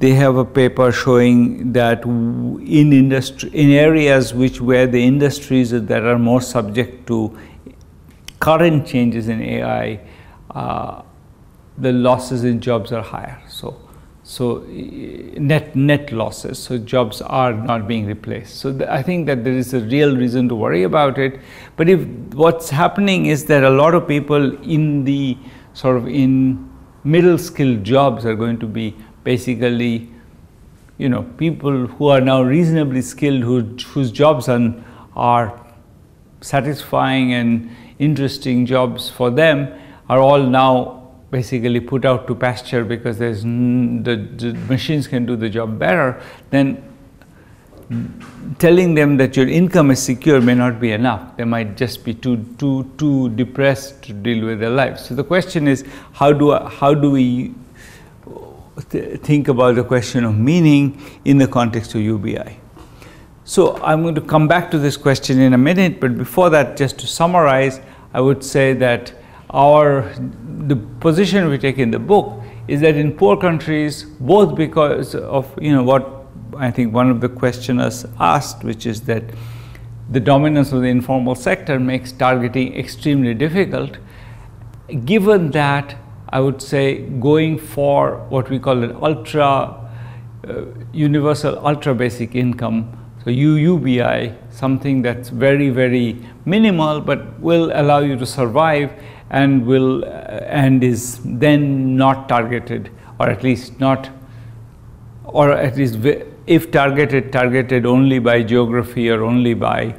they have a paper showing that in industry in areas which where the industries that are more subject to current changes in AI, uh, the losses in jobs are higher. So, so net net losses. So jobs are not being replaced. So I think that there is a real reason to worry about it. But if what's happening is that a lot of people in the sort of in middle skilled jobs are going to be basically you know people who are now reasonably skilled who, whose jobs are, are satisfying and interesting jobs for them are all now basically put out to pasture because there's the, the machines can do the job better then telling them that your income is secure may not be enough. They might just be too too too depressed to deal with their lives. So the question is, how do how do we think about the question of meaning in the context of UBI? So I'm going to come back to this question in a minute, but before that, just to summarize, I would say that our the position we take in the book is that in poor countries, both because of you know what I think one of the questioners asked, which is that the dominance of the informal sector makes targeting extremely difficult. Given that, I would say going for what we call an ultra uh, universal ultra basic income, so UUBI, something that's very, very minimal but will allow you to survive and will uh, and is then not targeted or at least not or at least if targeted, targeted only by geography or only by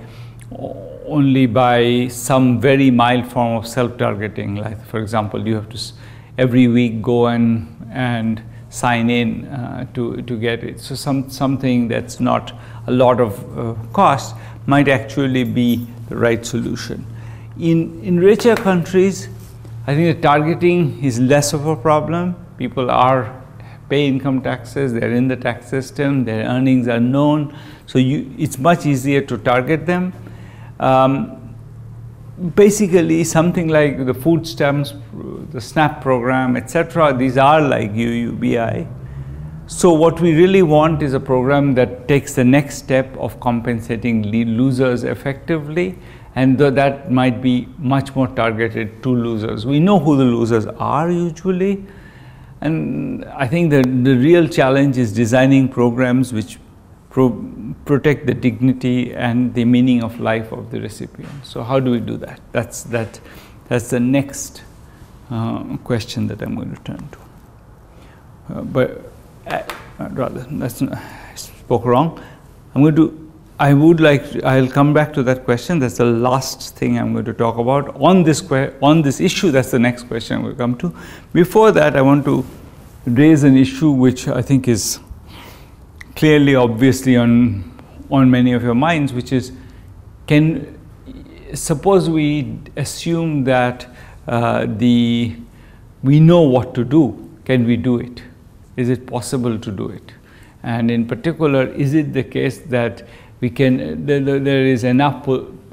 only by some very mild form of self-targeting. Like for example, you have to every week go and and sign in uh, to to get it. So some something that's not a lot of uh, cost might actually be the right solution. In in richer countries, I think the targeting is less of a problem. People are pay income taxes, they're in the tax system, their earnings are known, so you, it's much easier to target them. Um, basically, something like the food stamps, the SNAP program, etc., these are like UUBI. So what we really want is a program that takes the next step of compensating losers effectively and th that might be much more targeted to losers. We know who the losers are usually, and I think the, the real challenge is designing programs which pro protect the dignity and the meaning of life of the recipient. So how do we do that? That's, that, that's the next uh, question that I'm going to turn to. Uh, but uh, rather, that's not, I spoke wrong. I'm going to I would like, I'll come back to that question. That's the last thing I'm going to talk about. On this, on this issue, that's the next question we'll come to. Before that, I want to raise an issue which I think is clearly, obviously on, on many of your minds, which is, can, suppose we assume that uh, the, we know what to do, can we do it? Is it possible to do it? And in particular, is it the case that we can, there, there is enough,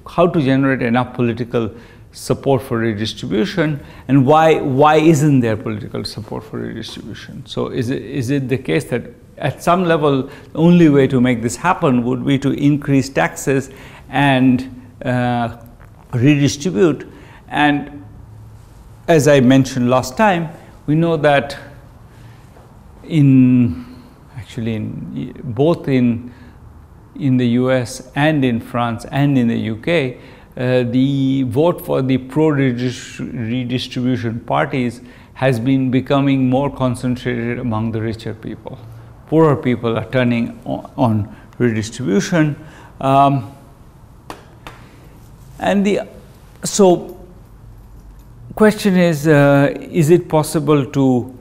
how to generate enough political support for redistribution and why, why isn't there political support for redistribution? So is it, is it the case that at some level, the only way to make this happen would be to increase taxes and uh, redistribute. And as I mentioned last time, we know that in actually in both in in the US and in France and in the UK, uh, the vote for the pro-redistribution parties has been becoming more concentrated among the richer people. Poorer people are turning on, on redistribution. Um, and the, so question is, uh, is it possible to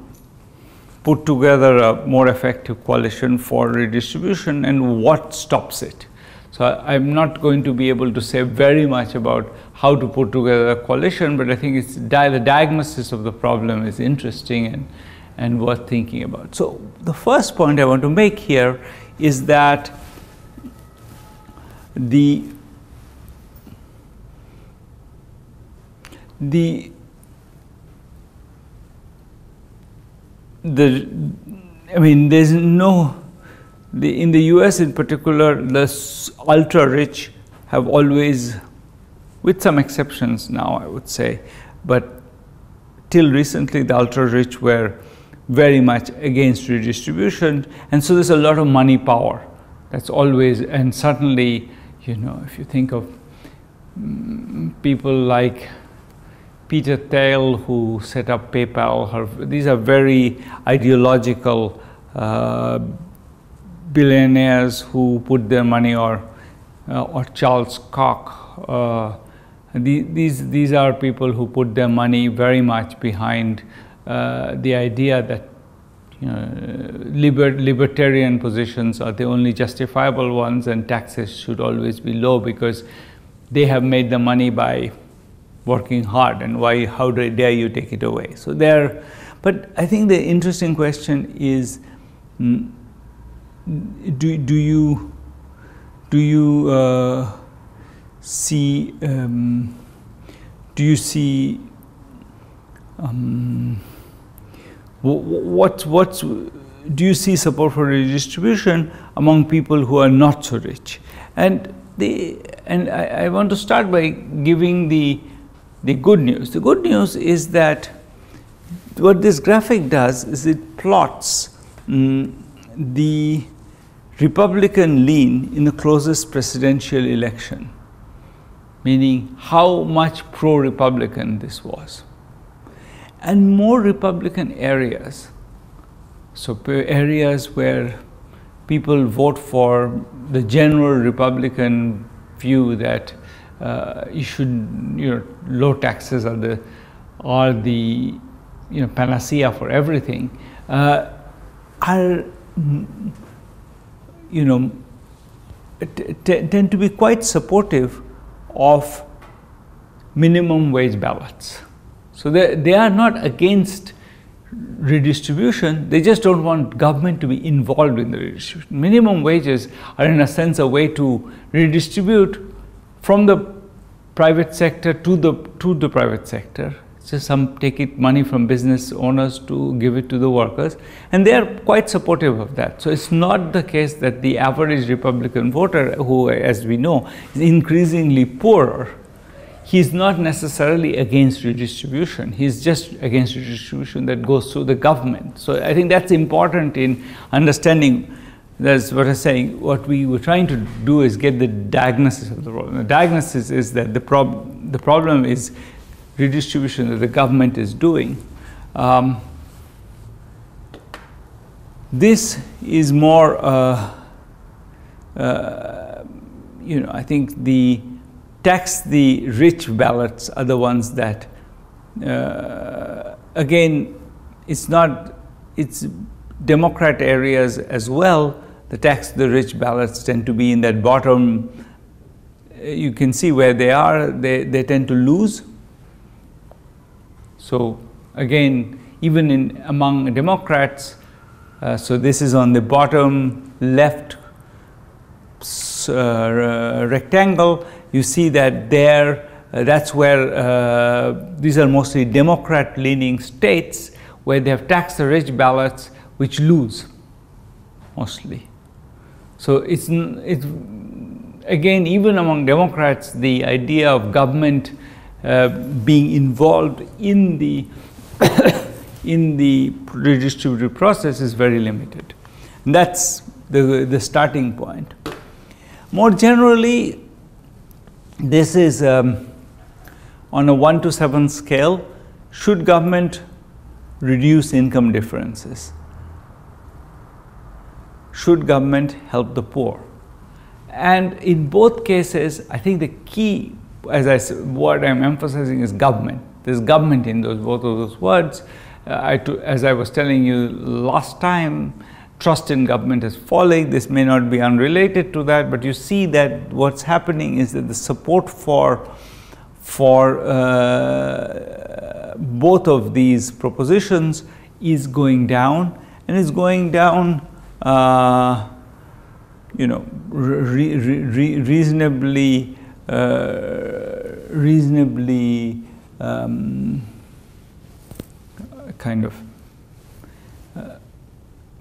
put together a more effective coalition for redistribution and what stops it. So I, am not going to be able to say very much about how to put together a coalition, but I think it's di the diagnosis of the problem is interesting and, and worth thinking about. So the first point I want to make here is that the the the I mean, there's no the, in the U.S. in particular, the ultra rich have always, with some exceptions now, I would say, but till recently, the ultra rich were very much against redistribution, and so there's a lot of money power. That's always, and certainly, you know, if you think of mm, people like Peter Thiel, who set up PayPal. Her, these are very ideological uh, billionaires who put their money, or uh, or Charles Koch. Uh, the, these these are people who put their money very much behind uh, the idea that you know, liber libertarian positions are the only justifiable ones, and taxes should always be low because they have made the money by working hard and why, how dare you take it away? So there, but I think the interesting question is, mm, do, do you, do you uh, see, um, do you see, um, what, what, do you see support for redistribution among people who are not so rich? And the, and I, I want to start by giving the the good news. The good news is that what this graphic does is it plots mm, the Republican lean in the closest presidential election, meaning how much pro Republican this was. And more Republican areas, so areas where people vote for the general Republican view that uh, you should, you know, low taxes are the, are the, you know, panacea for everything, uh, are, you know, tend to be quite supportive of minimum wage ballots. So they, they are not against redistribution, they just don't want government to be involved in the redistribution. Minimum wages are in a sense a way to redistribute from the private sector to the to the private sector. So some take it money from business owners to give it to the workers, and they are quite supportive of that. So it's not the case that the average Republican voter, who, as we know, is increasingly poorer, he's not necessarily against redistribution. He's just against redistribution that goes through the government. So I think that's important in understanding that's what I'm saying. What we were trying to do is get the diagnosis of the problem. The diagnosis is that the, prob the problem is redistribution that the government is doing. Um, this is more uh, uh, you know, I think the tax the rich ballots are the ones that, uh, again, it's not, it's Democrat areas as well. The tax the rich ballots tend to be in that bottom. You can see where they are. They they tend to lose. So again, even in among Democrats, uh, so this is on the bottom left uh, rectangle. You see that there, uh, that's where uh, these are mostly Democrat-leaning states where they have tax the rich ballots, which lose mostly. So it's it's again even among Democrats the idea of government uh, being involved in the in the redistributive process is very limited. And that's the, the starting point. More generally, this is um, on a 1 to 7 scale. Should government reduce income differences? Should government help the poor? And in both cases, I think the key, as I what I'm emphasizing is government. There's government in those both of those words. Uh, I, as I was telling you last time, trust in government is falling. This may not be unrelated to that, but you see that what's happening is that the support for for uh, both of these propositions is going down and is going down uh, you know re re reasonably uh, reasonably um, kind of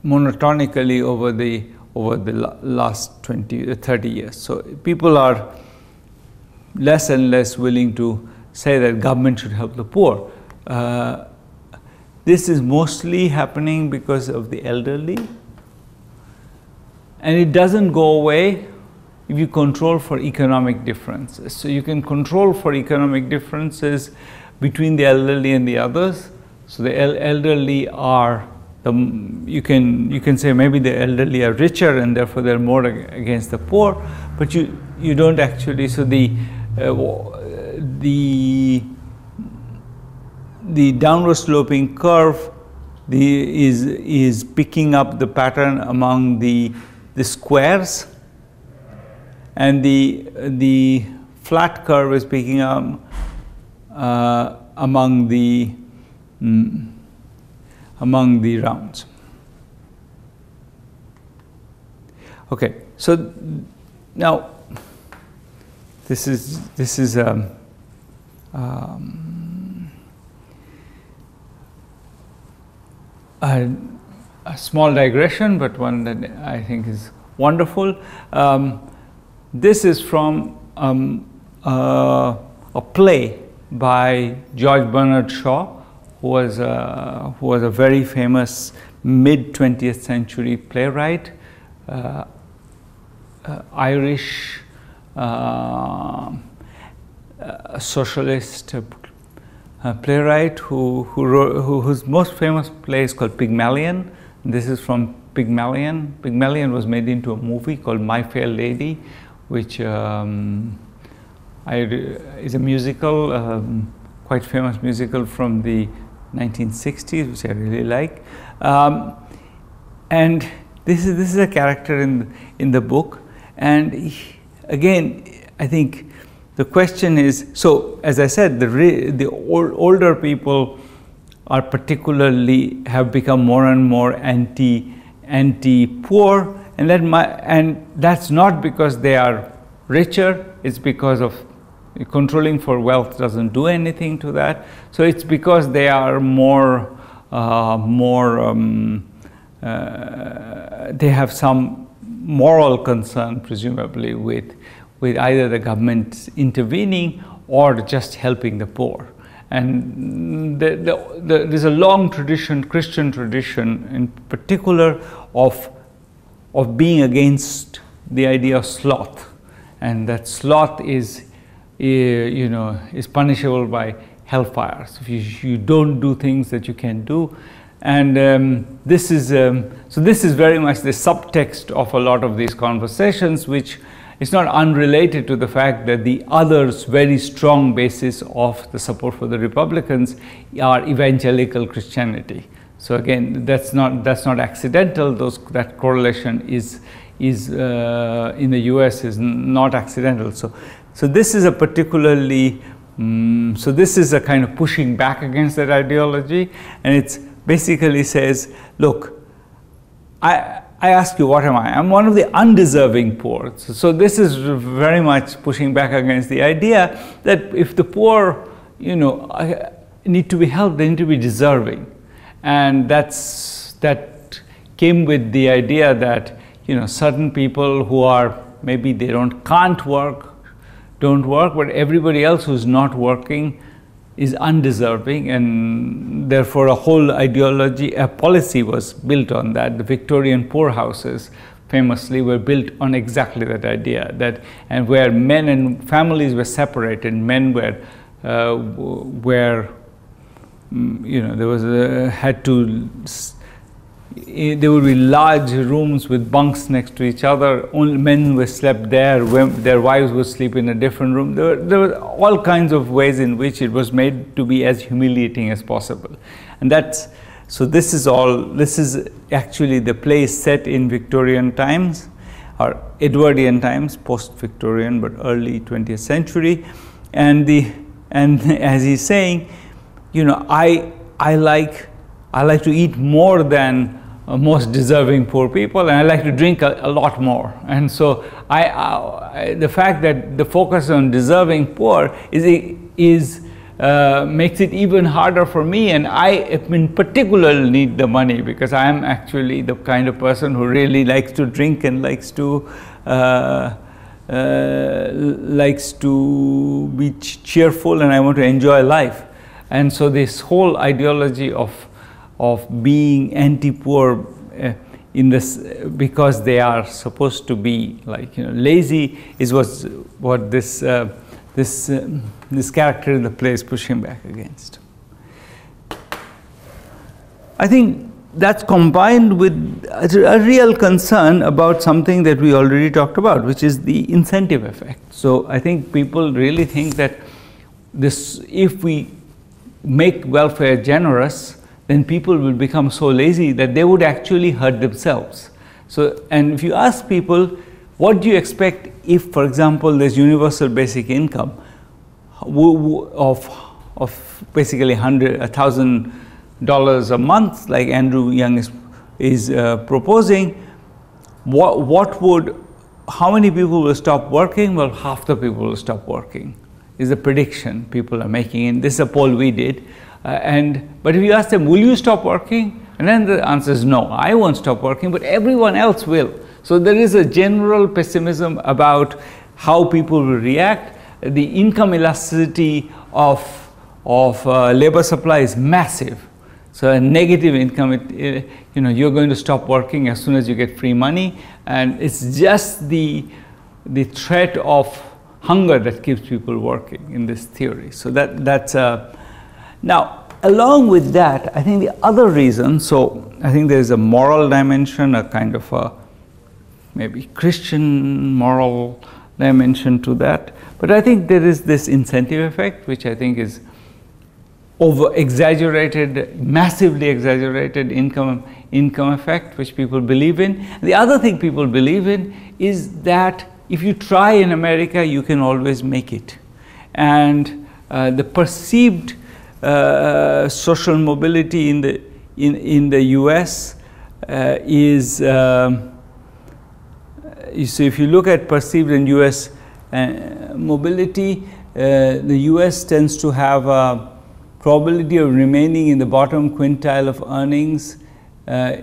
monotonically over the over the last 20 uh, 30 years. So people are less and less willing to say that government should help the poor. Uh, this is mostly happening because of the elderly. And it doesn't go away if you control for economic differences. So you can control for economic differences between the elderly and the others. So the el elderly are the, you can you can say maybe the elderly are richer and therefore they're more against the poor, but you you don't actually. So the uh, the the downward sloping curve the, is is picking up the pattern among the the squares, and the the flat curve is picking up uh, among the mm, among the rounds. Okay, so now this is this is um, um, a, a, small digression, but one that I think is wonderful. Um, this is from um, uh, a play by George Bernard Shaw who was a, who was a very famous mid 20th century playwright, uh, uh, Irish uh, socialist uh, playwright who, who, wrote, who, whose most famous play is called Pygmalion. This is from Pygmalion. Pygmalion was made into a movie called My Fair Lady, which um, I, is a musical, um, quite famous musical from the 1960s, which I really like. Um, and this is this is a character in in the book, and he, again, I think the question is so. As I said, the re, the old, older people are particularly have become more and more anti anti poor, and that my, and that's not because they are richer. It's because of controlling for wealth doesn't do anything to that. So it's because they are more, uh, more, um, uh, they have some moral concern, presumably, with, with either the government intervening or just helping the poor. And the, the, the, there's a long tradition, Christian tradition in particular, of, of being against the idea of sloth. And that sloth is you know, is punishable by hellfire. So if you, you don't do things that you can do, and um, this is um, so this is very much the subtext of a lot of these conversations, which is not unrelated to the fact that the others very strong basis of the support for the Republicans are evangelical Christianity. So again, that's not that's not accidental. Those that correlation is is uh, in the U.S. is not accidental. So so this is a particularly um, so this is a kind of pushing back against that ideology, and it basically says, look, I I ask you, what am I? I'm one of the undeserving poor. So, so, this is very much pushing back against the idea that if the poor, you know, need to be helped, they need to be deserving, and that's that came with the idea that you know certain people who are maybe they don't can't work, don't work, but everybody else who's not working is undeserving and therefore a whole ideology, a policy was built on that. The Victorian poorhouses famously were built on exactly that idea that and where men and families were separated, men were uh, mm, you know there was a, had to there would be large rooms with bunks next to each other. Only men were slept there. Their wives would sleep in a different room. There were, there were all kinds of ways in which it was made to be as humiliating as possible. And that's so. This is all. This is actually the play set in Victorian times, or Edwardian times, post-Victorian but early 20th century. And the and as he's saying, you know, I I like I like to eat more than uh, most deserving poor people and I like to drink a, a lot more. And so I, I, the fact that the focus on deserving poor is, is uh, makes it even harder for me and I in particular need the money because I am actually the kind of person who really likes to drink and likes to uh, uh, likes to be cheerful and I want to enjoy life. And so this whole ideology of of being anti-poor uh, in this because they are supposed to be like you know lazy is was what this uh, this uh, this character in the play is pushing back against. I think that's combined with a real concern about something that we already talked about, which is the incentive effect. So I think people really think that this, if we make welfare generous, then people will become so lazy that they would actually hurt themselves. So, and if you ask people, what do you expect if, for example, there's universal basic income of, of basically hundred, a thousand dollars a month, like Andrew Yang is, is uh, proposing, what, what would, how many people will stop working? Well, half the people will stop working, is a prediction people are making. And this is a poll we did. Uh, and but if you ask them, will you stop working? And then the answer is no, I won't stop working, but everyone else will. So there is a general pessimism about how people will react. The income elasticity of, of uh, labor supply is massive. So a negative income, it, you know, you're going to stop working as soon as you get free money, and it's just the the threat of hunger that keeps people working in this theory. So that that's a now, along with that, I think the other reason, so I think there is a moral dimension, a kind of a maybe Christian moral dimension to that. But I think there is this incentive effect, which I think is over exaggerated, massively exaggerated income income effect, which people believe in. The other thing people believe in is that if you try in America, you can always make it, and uh, the perceived uh, social mobility in the in in the U.S. Uh, is um, you see if you look at perceived in U.S. Uh, mobility, uh, the U.S. tends to have a probability of remaining in the bottom quintile of earnings. Uh,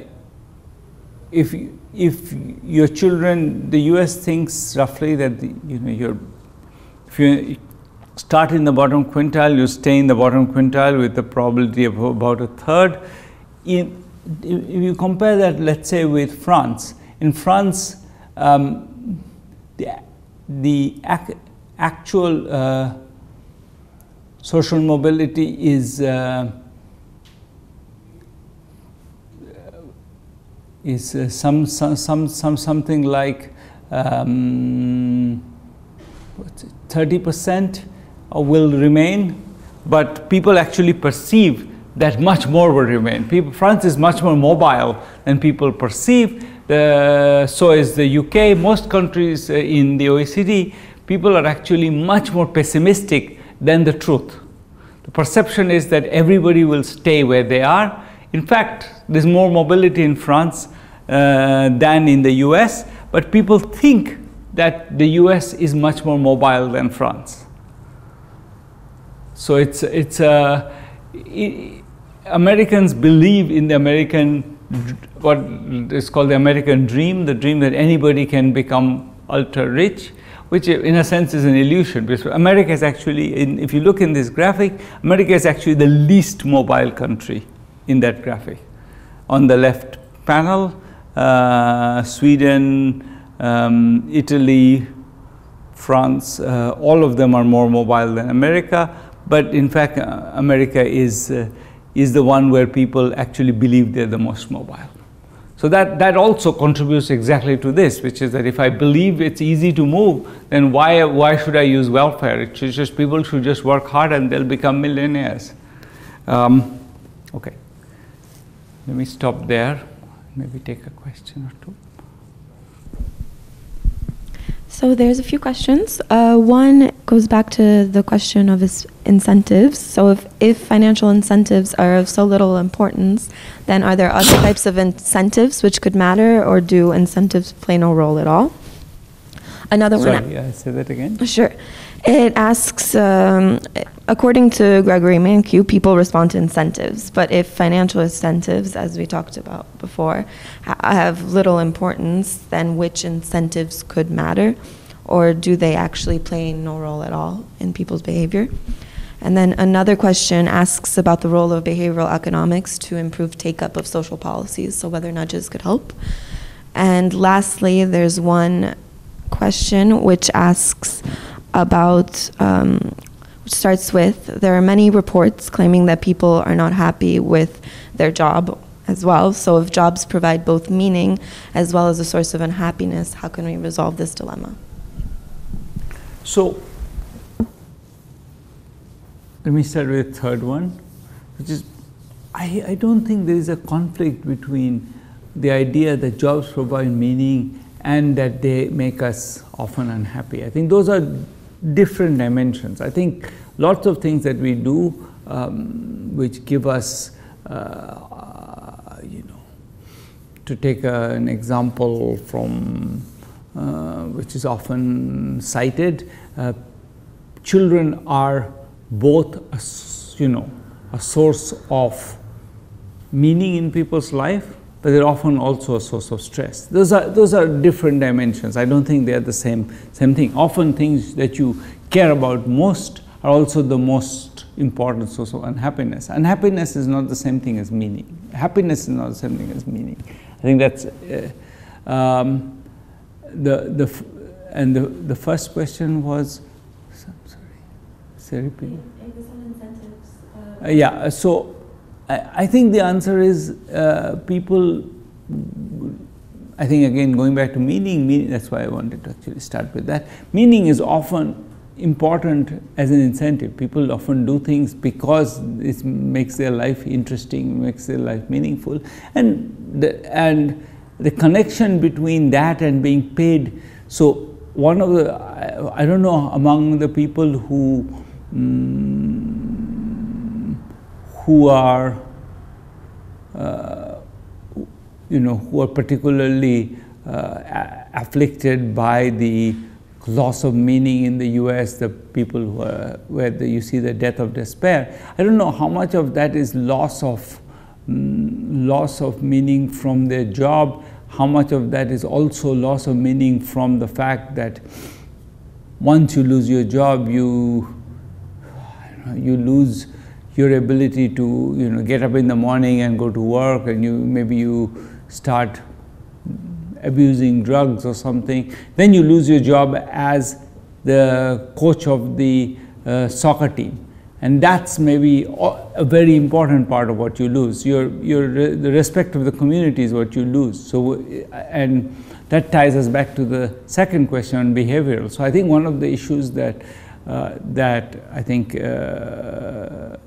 if if your children, the U.S. thinks roughly that the, you know your if you start in the bottom quintile, you stay in the bottom quintile with a probability of about a third. In, if you compare that, let's say, with France, in France, um, the, the ac actual uh, social mobility is uh, is uh, some, some, some, some something like um, 30% will remain, but people actually perceive that much more will remain. People, France is much more mobile than people perceive. The, so is the UK. Most countries uh, in the OECD, people are actually much more pessimistic than the truth. The perception is that everybody will stay where they are. In fact, there's more mobility in France uh, than in the US, but people think that the US is much more mobile than France. So it's, it's a, it, Americans believe in the American, what is called the American dream, the dream that anybody can become ultra rich, which in a sense is an illusion because America is actually, in, if you look in this graphic, America is actually the least mobile country in that graphic. On the left panel, uh, Sweden, um, Italy, France, uh, all of them are more mobile than America, but in fact, uh, America is, uh, is the one where people actually believe they're the most mobile. So that, that also contributes exactly to this, which is that if I believe it's easy to move, then why, why should I use welfare? It's just people should just work hard and they'll become millionaires. Um, okay, let me stop there. Maybe take a question or two. So there's a few questions. Uh, one goes back to the question of incentives. So if, if financial incentives are of so little importance, then are there other types of incentives which could matter, or do incentives play no role at all? Another Sorry, one. Sorry, yeah, say that again. Sure. It asks, um, according to Gregory Mankiw, people respond to incentives. But if financial incentives, as we talked about before, ha have little importance, then which incentives could matter? Or do they actually play no role at all in people's behavior? And then another question asks about the role of behavioral economics to improve take up of social policies, so whether nudges could help. And lastly, there's one question which asks about, um, which starts with there are many reports claiming that people are not happy with their job as well. So, if jobs provide both meaning as well as a source of unhappiness, how can we resolve this dilemma? So, let me start with the third one, which is I, I don't think there is a conflict between the idea that jobs provide meaning and that they make us often unhappy. I think those are different dimensions. I think lots of things that we do um, which give us, uh, you know, to take a, an example from uh, which is often cited, uh, children are both, a, you know, a source of meaning in people's life but they're often also a source of stress. Those are, those are different dimensions. I don't think they are the same, same thing. Often things that you care about most are also the most important source of unhappiness. Unhappiness is not the same thing as meaning. Happiness is not the same thing as meaning. I think that's uh, um, the the and the the first question was. sorry, repeat. Uh, yeah. So I, think the answer is uh, people, I think again going back to meaning, meaning, that's why I wanted to actually start with that. Meaning is often important as an incentive. People often do things because it makes their life interesting, makes their life meaningful. And the, and the connection between that and being paid. So one of the, I, I don't know, among the people who um, who are, uh, you know, who are particularly uh, afflicted by the loss of meaning in the US, the people who are, where the, you see the death of despair. I don't know how much of that is loss of, mm, loss of meaning from their job, how much of that is also loss of meaning from the fact that once you lose your job, you, you lose your ability to you know get up in the morning and go to work and you maybe you start abusing drugs or something then you lose your job as the coach of the uh, soccer team. And that's maybe a very important part of what you lose. Your your the respect of the community is what you lose. So and that ties us back to the second question on behavioral. So I think one of the issues that uh, that I think uh, uh,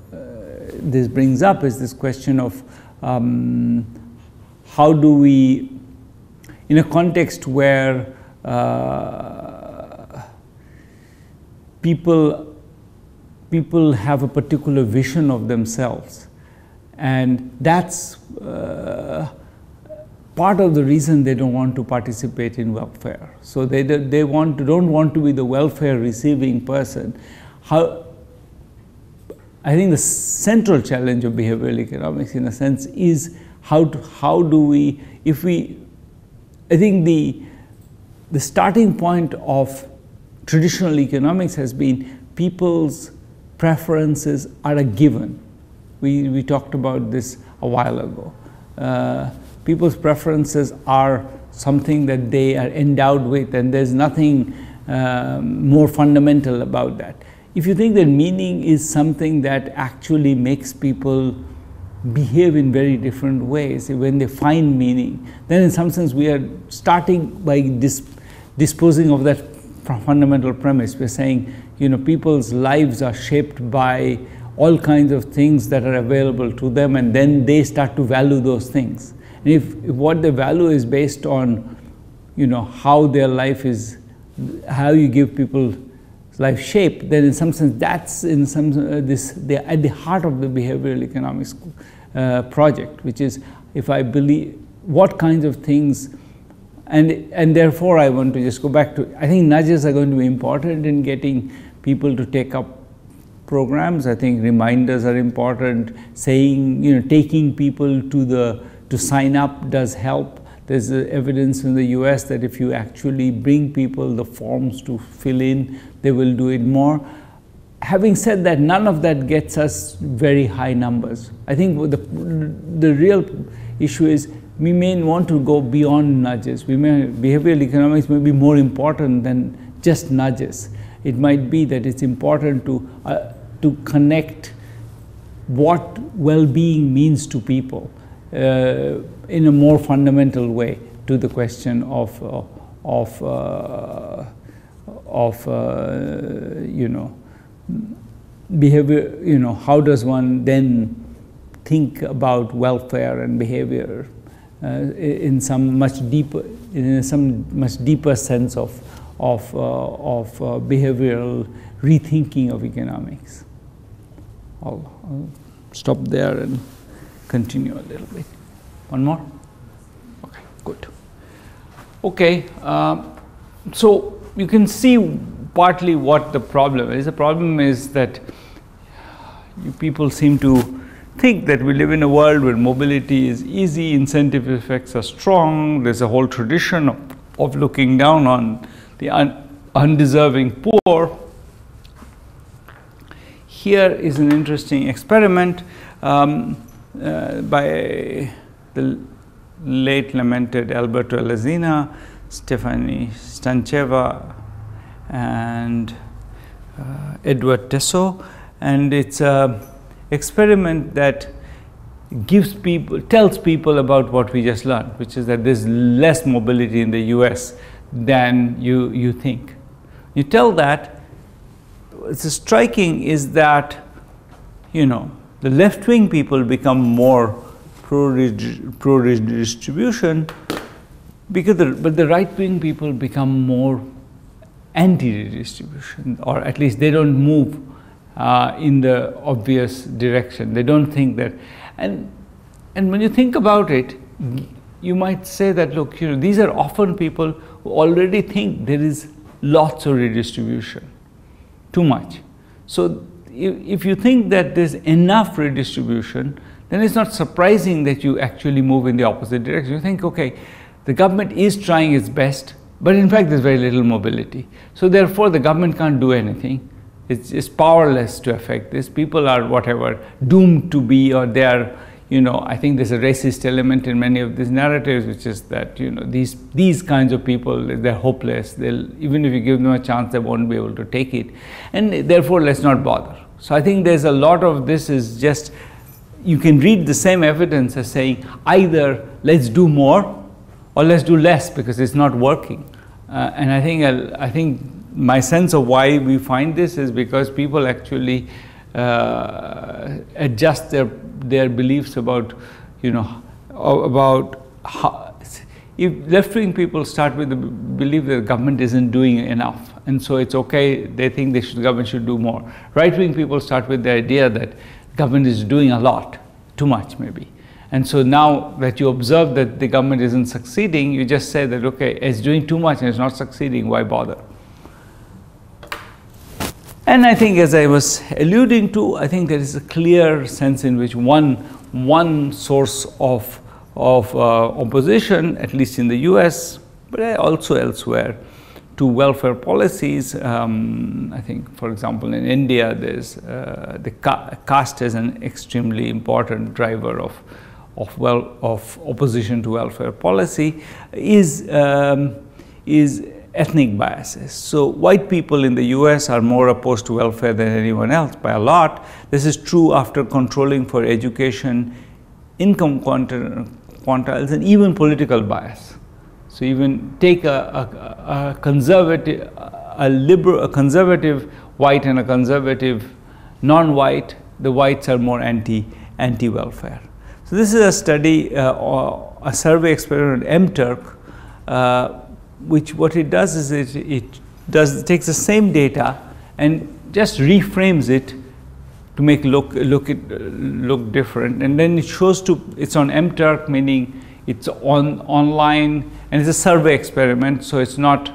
this brings up is this question of um, how do we, in a context where uh, people people have a particular vision of themselves, and that's uh, part of the reason they don't want to participate in welfare. So they, they want don't want to be the welfare receiving person. How, I think the central challenge of behavioral economics in a sense is how, to, how do we, if we, I think the, the starting point of traditional economics has been people's preferences are a given. We, we talked about this a while ago. Uh, people's preferences are something that they are endowed with, and there's nothing um, more fundamental about that. If you think that meaning is something that actually makes people behave in very different ways when they find meaning, then in some sense we are starting by dis disposing of that fundamental premise. We're saying, you know, people's lives are shaped by all kinds of things that are available to them, and then they start to value those things. And if, if what the value is based on, you know, how their life is, how you give people life shape, then in some sense that's in some uh, this at the heart of the behavioral economics uh, project, which is if I believe what kinds of things, and and therefore I want to just go back to I think nudges are going to be important in getting people to take up programs. I think reminders are important. Saying you know taking people to the to sign up does help. There's evidence in the US that if you actually bring people the forms to fill in, they will do it more. Having said that, none of that gets us very high numbers. I think the, the real issue is we may want to go beyond nudges. We may, behavioral economics may be more important than just nudges. It might be that it's important to, uh, to connect what well-being means to people uh, in a more fundamental way to the question of, uh, of, uh, of you know, behavior, you know, how does one then think about welfare and behavior uh, in some much deeper, in some much deeper sense of, of, uh, of uh, behavioral rethinking of economics. I'll, I'll stop there and continue a little bit. One more? Okay, good. Okay, uh, so you can see partly what the problem is. The problem is that people seem to think that we live in a world where mobility is easy, incentive effects are strong, there's a whole tradition of, of looking down on the un undeserving poor. Here is an interesting experiment. Um, uh, by the late lamented Alberto Alesina, Stefanie Stantcheva, and uh, Edward Teso. And it's an experiment that gives people, tells people about what we just learned, which is that there's less mobility in the US than you, you think. You tell that, what's striking is that, you know, the left wing people become more pro redistribution because the, but the right wing people become more anti redistribution or at least they don't move uh, in the obvious direction they don't think that and and when you think about it you might say that look you know these are often people who already think there is lots of redistribution too much so if you think that there's enough redistribution, then it's not surprising that you actually move in the opposite direction. You think, okay, the government is trying its best, but in fact there's very little mobility. So therefore the government can't do anything. It's, it's powerless to affect this. People are whatever, doomed to be or they are you know, I think there's a racist element in many of these narratives, which is that you know these these kinds of people they're hopeless. They'll even if you give them a chance, they won't be able to take it, and therefore let's not bother. So I think there's a lot of this is just you can read the same evidence as saying either let's do more or let's do less because it's not working. Uh, and I think I think my sense of why we find this is because people actually uh, adjust their their beliefs about you know about how, if left-wing people start with the belief that the government isn't doing enough and so it's okay they think the government should do more right-wing people start with the idea that government is doing a lot too much maybe and so now that you observe that the government isn't succeeding, you just say that, okay, it's doing too much and it's not succeeding, why bother? And I think, as I was alluding to, I think there is a clear sense in which one, one source of, of uh, opposition, at least in the US, but also elsewhere, to welfare policies. Um, I think, for example, in India, there's uh, the ca caste is an extremely important driver of of, well, of opposition to welfare policy is, um, is ethnic biases. So white people in the US are more opposed to welfare than anyone else by a lot. This is true after controlling for education, income quantiles, and even political bias. So even take a, a, a conservative, a liberal, a conservative white and a conservative non-white, the whites are more anti, anti-welfare. So this is a study, uh, or a survey experiment, MTurk, uh, which what it does is it, it does takes the same data and just reframes it to make look look it look different, and then it shows to it's on MTurk, meaning it's on online and it's a survey experiment, so it's not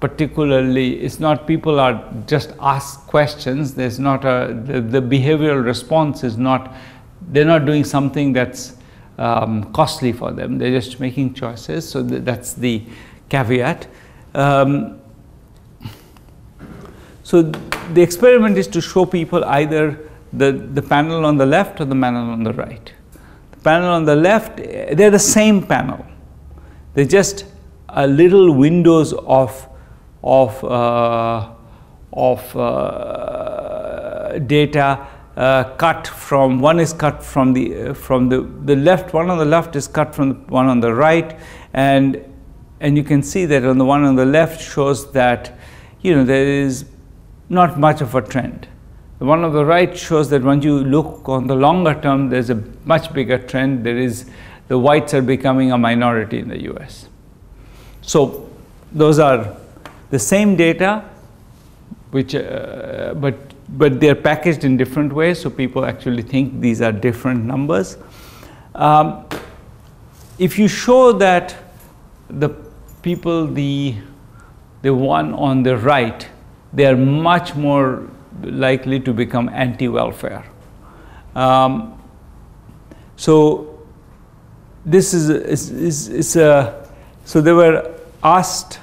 particularly it's not people are just asked questions. There's not a the, the behavioral response is not they're not doing something that's um, costly for them. They're just making choices. So th that's the caveat. Um, so the experiment is to show people either the, the panel on the left or the panel on the right. The panel on the left, they're the same panel. They're just a little windows of, of, uh, of uh, data uh, cut from one is cut from the uh, from the the left one on the left is cut from the one on the right. And and you can see that on the one on the left shows that you know there is not much of a trend. The one on the right shows that when you look on the longer term there's a much bigger trend. There is the whites are becoming a minority in the US so those are the same data which uh, but but they're packaged in different ways, so people actually think these are different numbers. Um, if you show that the people, the, the one on the right, they are much more likely to become anti-welfare. Um, so this is, is, is, is, a, so they were asked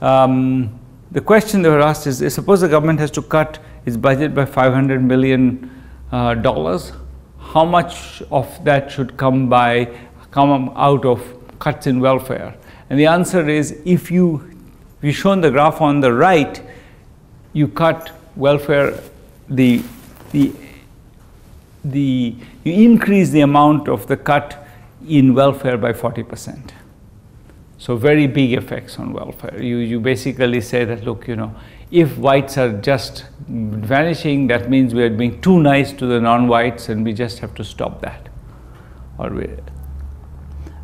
um, the question they were asked is, suppose the government has to cut its budget by 500 million uh, dollars, how much of that should come by come out of cuts in welfare? And the answer is, if you we shown the graph on the right, you cut welfare the the the you increase the amount of the cut in welfare by 40 percent. So very big effects on welfare. You, you basically say that, look, you know, if whites are just vanishing, that means we are being too nice to the non-whites and we just have to stop that. Or we,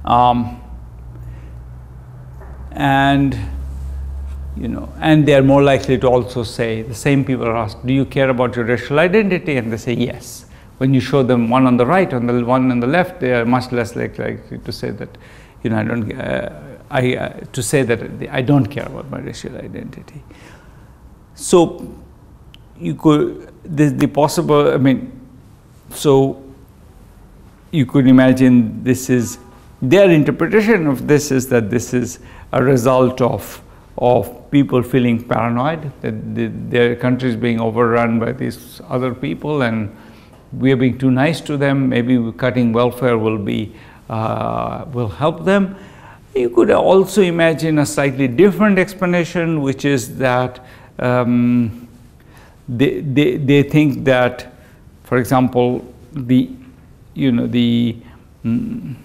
um, and you know, and they are more likely to also say, the same people are asked, do you care about your racial identity? And they say yes. When you show them one on the right, on the one on the left, they are much less likely to say that, you know, I don't, uh, I, uh, to say that I don't care about my racial identity. So you could, the, the possible, I mean, so you could imagine this is, their interpretation of this is that this is a result of, of people feeling paranoid, that the, their country is being overrun by these other people and we are being too nice to them, maybe cutting welfare will be, uh, will help them. You could also imagine a slightly different explanation, which is that um, they, they, they think that, for example, the, you know, the, mm,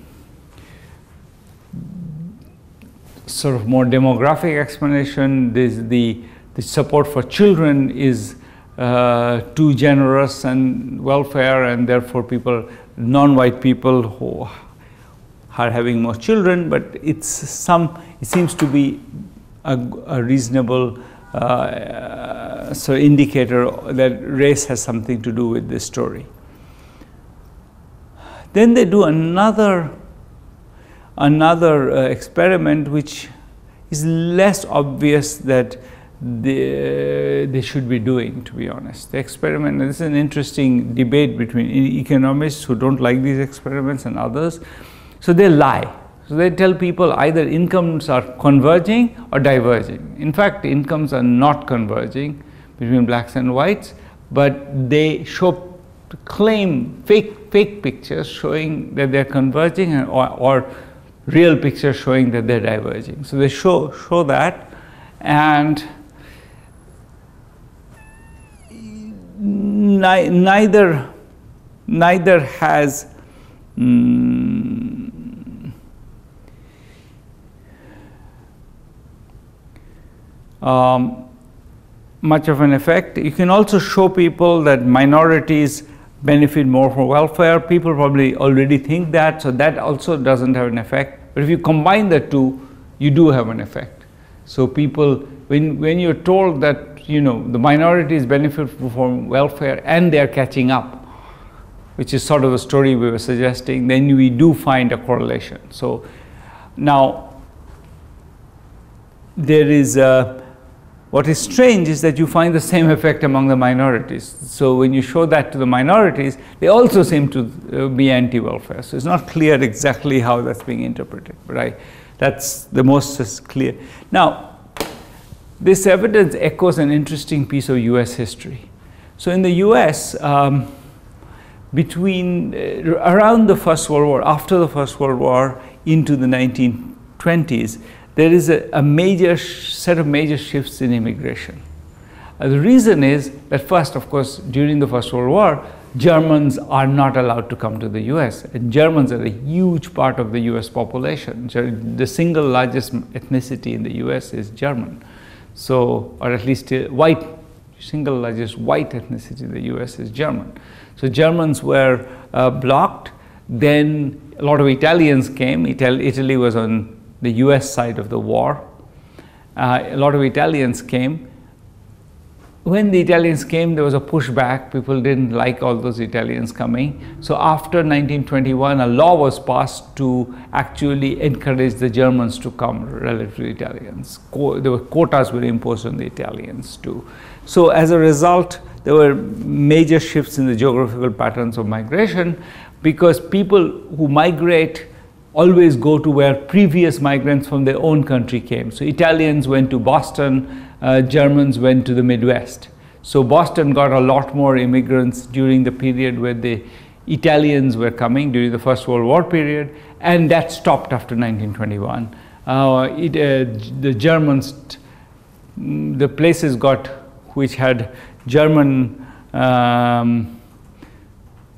sort of more demographic explanation. There's the, the support for children is uh, too generous and welfare, and therefore people, non-white people who are having more children, but it's some, it seems to be a, a reasonable uh, so indicator that race has something to do with this story. Then they do another another uh, experiment which is less obvious that they, they should be doing, to be honest. The experiment, this is an interesting debate between economists who don't like these experiments and others. So they lie. So they tell people either incomes are converging or diverging. In fact, incomes are not converging between blacks and whites, but they show claim fake fake pictures showing that they're converging or, or real pictures showing that they're diverging. So they show show that and ni neither neither has mm, um, much of an effect. You can also show people that minorities benefit more from welfare. People probably already think that, so that also doesn't have an effect. But if you combine the two, you do have an effect. So people, when, when you're told that, you know, the minorities benefit from welfare and they're catching up, which is sort of the story we were suggesting, then we do find a correlation. So now, there is a, what is strange is that you find the same effect among the minorities. So when you show that to the minorities, they also seem to uh, be anti-welfare. So it's not clear exactly how that's being interpreted, but that's the most clear. Now, this evidence echoes an interesting piece of US history. So in the US, um, between uh, around the First World War, after the First World War, into the 1920s, there is a, a major set of major shifts in immigration. Uh, the reason is that first, of course, during the First World War, Germans are not allowed to come to the US. And Germans are a huge part of the US population. The single largest ethnicity in the US is German. So, or at least uh, white, single largest white ethnicity in the US is German. So Germans were uh, blocked. Then a lot of Italians came. Ital Italy was on the US side of the war. Uh, a lot of Italians came. When the Italians came, there was a pushback. People didn't like all those Italians coming. So after 1921, a law was passed to actually encourage the Germans to come relative to Italians. Co there were quotas were imposed on the Italians too. So as a result, there were major shifts in the geographical patterns of migration because people who migrate always go to where previous migrants from their own country came. So Italians went to Boston, uh, Germans went to the Midwest. So Boston got a lot more immigrants during the period where the Italians were coming during the First World War period, and that stopped after 1921. Uh, it, uh, the Germans, the places got which had German um,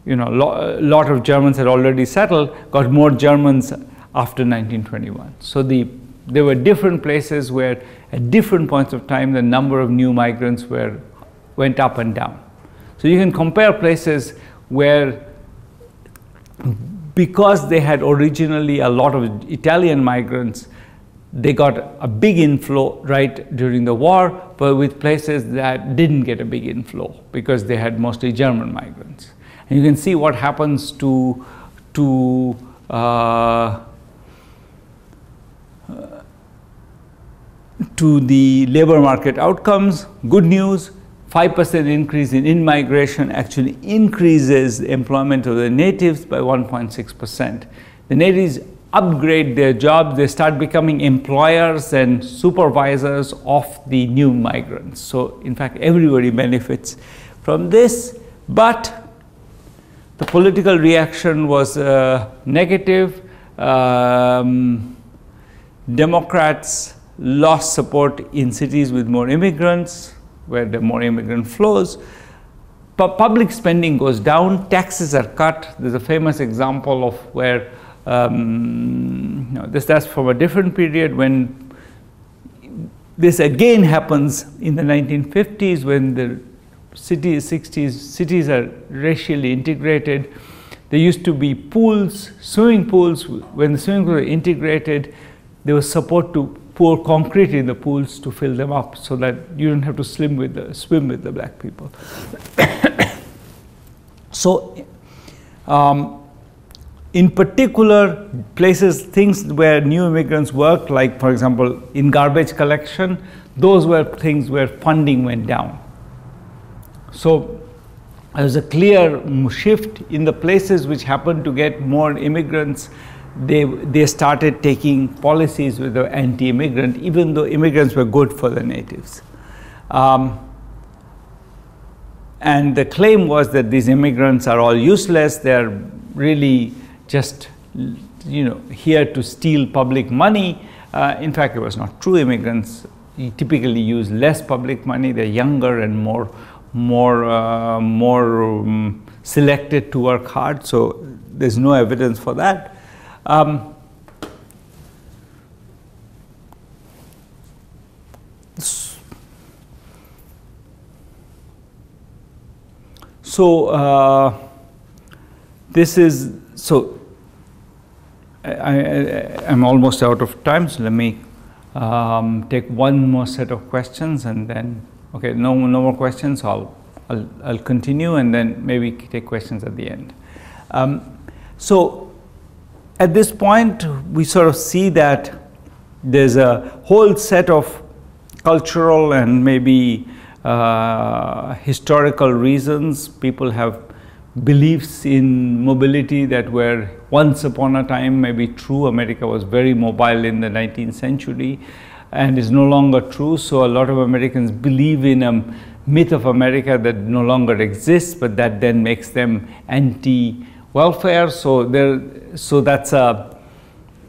you know, a lot of Germans had already settled, got more Germans after 1921. So the, there were different places where at different points of time the number of new migrants were, went up and down. So you can compare places where because they had originally a lot of Italian migrants, they got a big inflow right during the war, but with places that didn't get a big inflow because they had mostly German migrants. And you can see what happens to, to uh, to the labor market outcomes. Good news, 5% increase in in-migration actually increases employment of the natives by 1.6%. The natives upgrade their jobs, they start becoming employers and supervisors of the new migrants. So in fact, everybody benefits from this, but the political reaction was uh, negative. Um, Democrats lost support in cities with more immigrants, where are more immigrant flows. Pu public spending goes down, taxes are cut. There's a famous example of where um, no, this that's from a different period when this again happens in the 1950s when the cities, 60s, cities are racially integrated. There used to be pools, swimming pools. When the swimming pools were integrated, there was support to pour concrete in the pools to fill them up so that you don't have to swim with the, swim with the black people. so, um, in particular places, things where new immigrants worked, like for example in garbage collection, those were things where funding went down. So there was a clear shift in the places which happened to get more immigrants. They, they started taking policies with the anti-immigrant, even though immigrants were good for the natives. Um, and the claim was that these immigrants are all useless. They're really just you know here to steal public money. Uh, in fact, it was not true. Immigrants typically use less public money. They're younger and more more uh, more um, selected to work hard. So there's no evidence for that. Um, so uh, this is so I, am almost out of time, so let me um, take one more set of questions and then, okay, no, no more questions, I'll, I'll, I'll continue and then maybe take questions at the end. Um, so at this point, we sort of see that there's a whole set of cultural and maybe uh, historical reasons people have beliefs in mobility that were once upon a time maybe true. America was very mobile in the 19th century and is no longer true. So a lot of Americans believe in a myth of America that no longer exists, but that then makes them anti-welfare. So there, so that's a,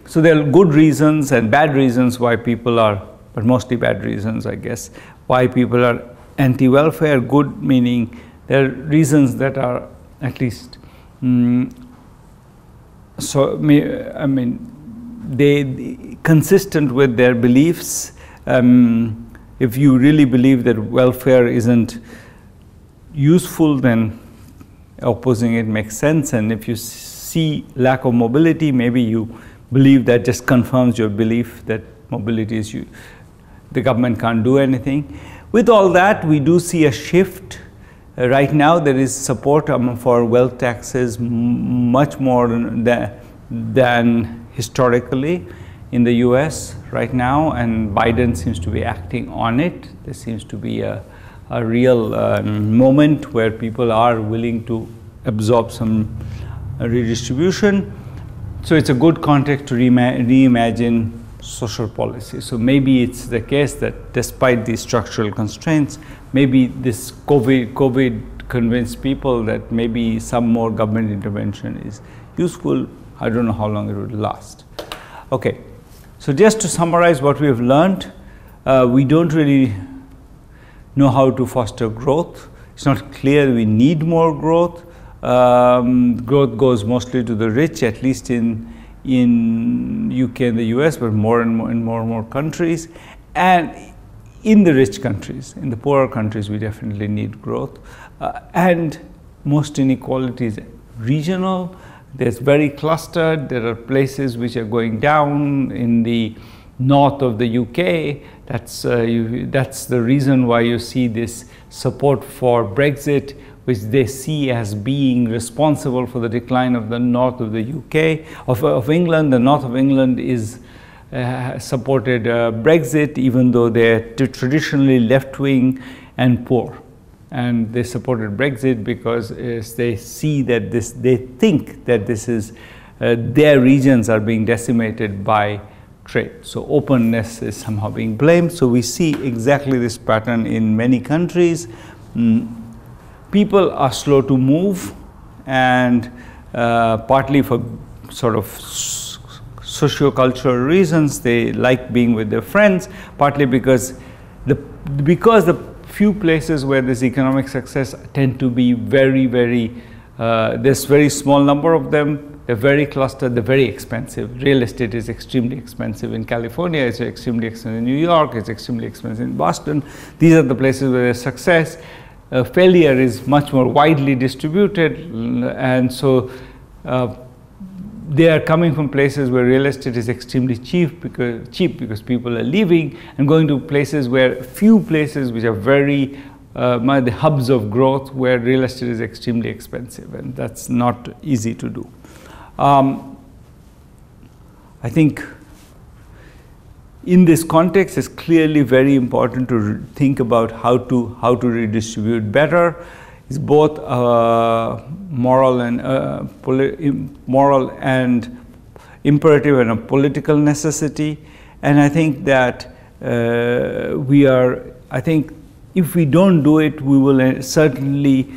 so there are good reasons and bad reasons why people are, but mostly bad reasons, I guess, why people are anti-welfare. Good meaning there are reasons that are at least. Mm, so, I mean, they consistent with their beliefs. Um, if you really believe that welfare isn't useful, then opposing it makes sense. And if you see lack of mobility, maybe you believe that just confirms your belief that mobility is you, the government can't do anything. With all that, we do see a shift uh, right now, there is support um, for wealth taxes much more than, than historically in the US right now, and Biden seems to be acting on it. There seems to be a, a real uh, moment where people are willing to absorb some uh, redistribution. So it's a good context to reimagine social policy. So maybe it's the case that despite these structural constraints, maybe this COVID, COVID convinced people that maybe some more government intervention is useful. I don't know how long it would last. Okay, so just to summarize what we have learned, uh, we don't really know how to foster growth. It's not clear we need more growth. Um, growth goes mostly to the rich, at least in in UK and the US, but more and more in more and more countries. And in the rich countries, in the poorer countries, we definitely need growth. Uh, and most inequality is regional. There's very clustered. There are places which are going down in the north of the UK. That's, uh, you, that's the reason why you see this support for Brexit, which they see as being responsible for the decline of the north of the UK, of, of England. The north of England is uh, supported uh, Brexit, even though they're traditionally left wing and poor. And they supported Brexit because they see that this, they think that this is, uh, their regions are being decimated by trade. So openness is somehow being blamed. So we see exactly this pattern in many countries. Mm. People are slow to move and uh, partly for sort of socio-cultural reasons. They like being with their friends, partly because the because the few places where this economic success tend to be very, very uh, there's very small number of them. they're very clustered, they're very expensive. Real estate is extremely expensive in California, it's extremely expensive in New York, it's extremely expensive in Boston. These are the places where there's success. Uh, failure is much more widely distributed, and so uh, they are coming from places where real estate is extremely cheap because cheap because people are leaving and going to places where few places which are very uh, the hubs of growth where real estate is extremely expensive and that's not easy to do. Um, I think in this context, it's clearly very important to think about how to how to redistribute better. It's both uh, moral and uh, moral and imperative and a political necessity. And I think that uh, we are. I think if we don't do it, we will uh, certainly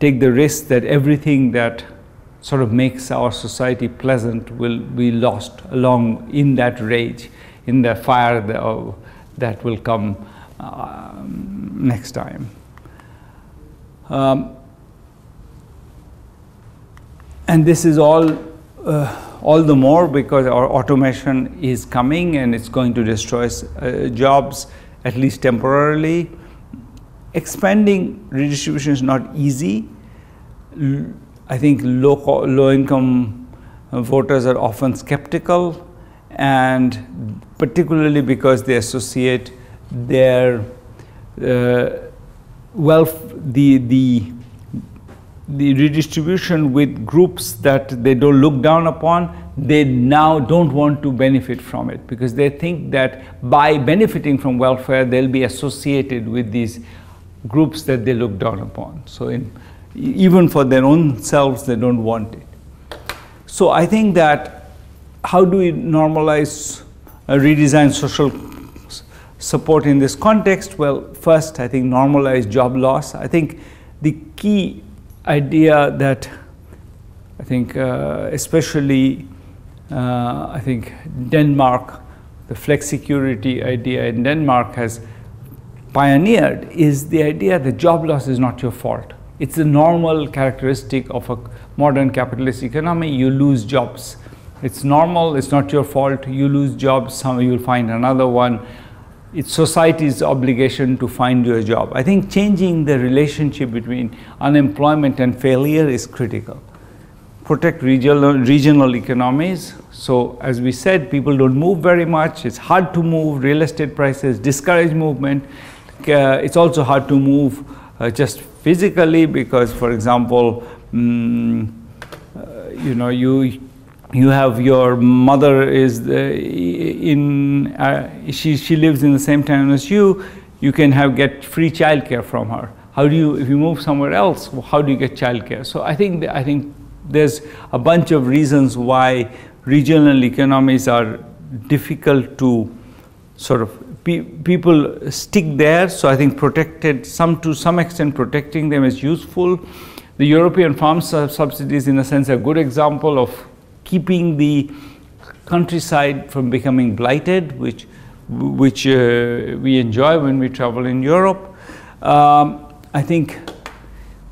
take the risk that everything that sort of makes our society pleasant will be lost along in that rage, in the fire that, will come uh, next time. Um, and this is all uh, all the more because our automation is coming and it's going to destroy uh, jobs at least temporarily. Expanding redistribution is not easy. I think low, low income voters are often skeptical and particularly because they associate their uh, wealth, the, the, the redistribution with groups that they don't look down upon, they now don't want to benefit from it because they think that by benefiting from welfare, they'll be associated with these groups that they look down upon. So in even for their own selves, they don't want it. So I think that how do we normalize, uh, redesign social support in this context? Well, first, I think normalize job loss. I think the key idea that I think, uh, especially, uh, I think Denmark, the flexicurity idea in Denmark has pioneered is the idea that job loss is not your fault. It's a normal characteristic of a modern capitalist economy. You lose jobs. It's normal, it's not your fault. You lose jobs, some you'll find another one. It's society's obligation to find you a job. I think changing the relationship between unemployment and failure is critical. Protect regional, regional economies. So, as we said, people don't move very much. It's hard to move. Real estate prices discourage movement. Uh, it's also hard to move uh, just physically because, for example, mm, uh, you know, you you have your mother is in uh, she she lives in the same town as you. You can have get free childcare from her. How do you if you move somewhere else? How do you get childcare? So I think I think there's a bunch of reasons why regional economies are difficult to sort of pe people stick there. So I think protected some to some extent protecting them is useful. The European farm subsidies, in a sense, a good example of keeping the countryside from becoming blighted, which which uh, we enjoy when we travel in Europe. Um, I think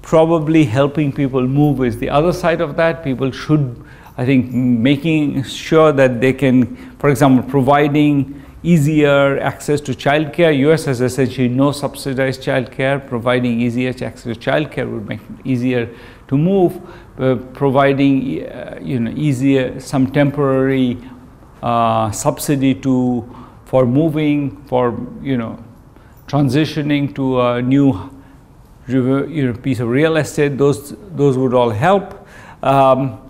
probably helping people move is the other side of that. People should, I think, making sure that they can, for example, providing easier access to childcare. US has essentially no subsidized childcare. Providing easier access to childcare would make it easier to move. Uh, providing uh, you know easier some temporary uh, subsidy to for moving for you know transitioning to a new you know, piece of real estate. Those those would all help. Um,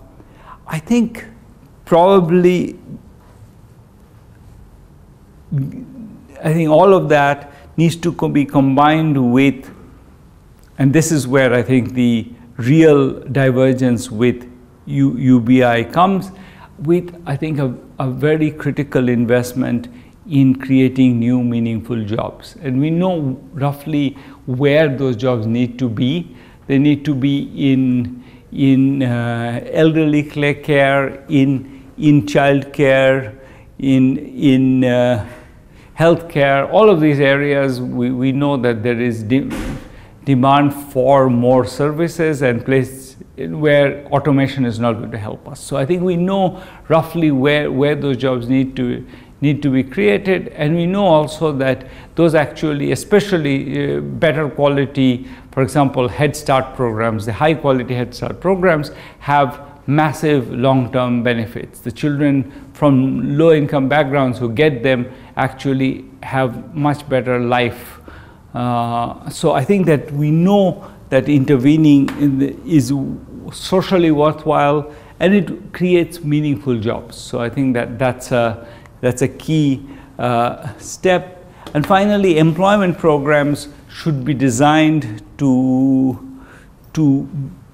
I think probably I think all of that needs to be combined with, and this is where I think the real divergence with U, UBI comes, with I think a, a very critical investment in creating new meaningful jobs. And we know roughly where those jobs need to be. They need to be in, in uh, elderly care, in, in child care, in, in uh, healthcare, all of these areas, we, we know that there is demand for more services and place, where automation is not going to help us. So I think we know roughly where, where those jobs need to need to be created and we know also that those actually especially uh, better quality for example head start programs the high quality head start programs have massive long term benefits the children from low income backgrounds who get them actually have much better life so i think that we know that intervening the, is socially worthwhile and it creates meaningful jobs. So I think that that's a, that's a key uh, step. And finally, employment programs should be designed to, to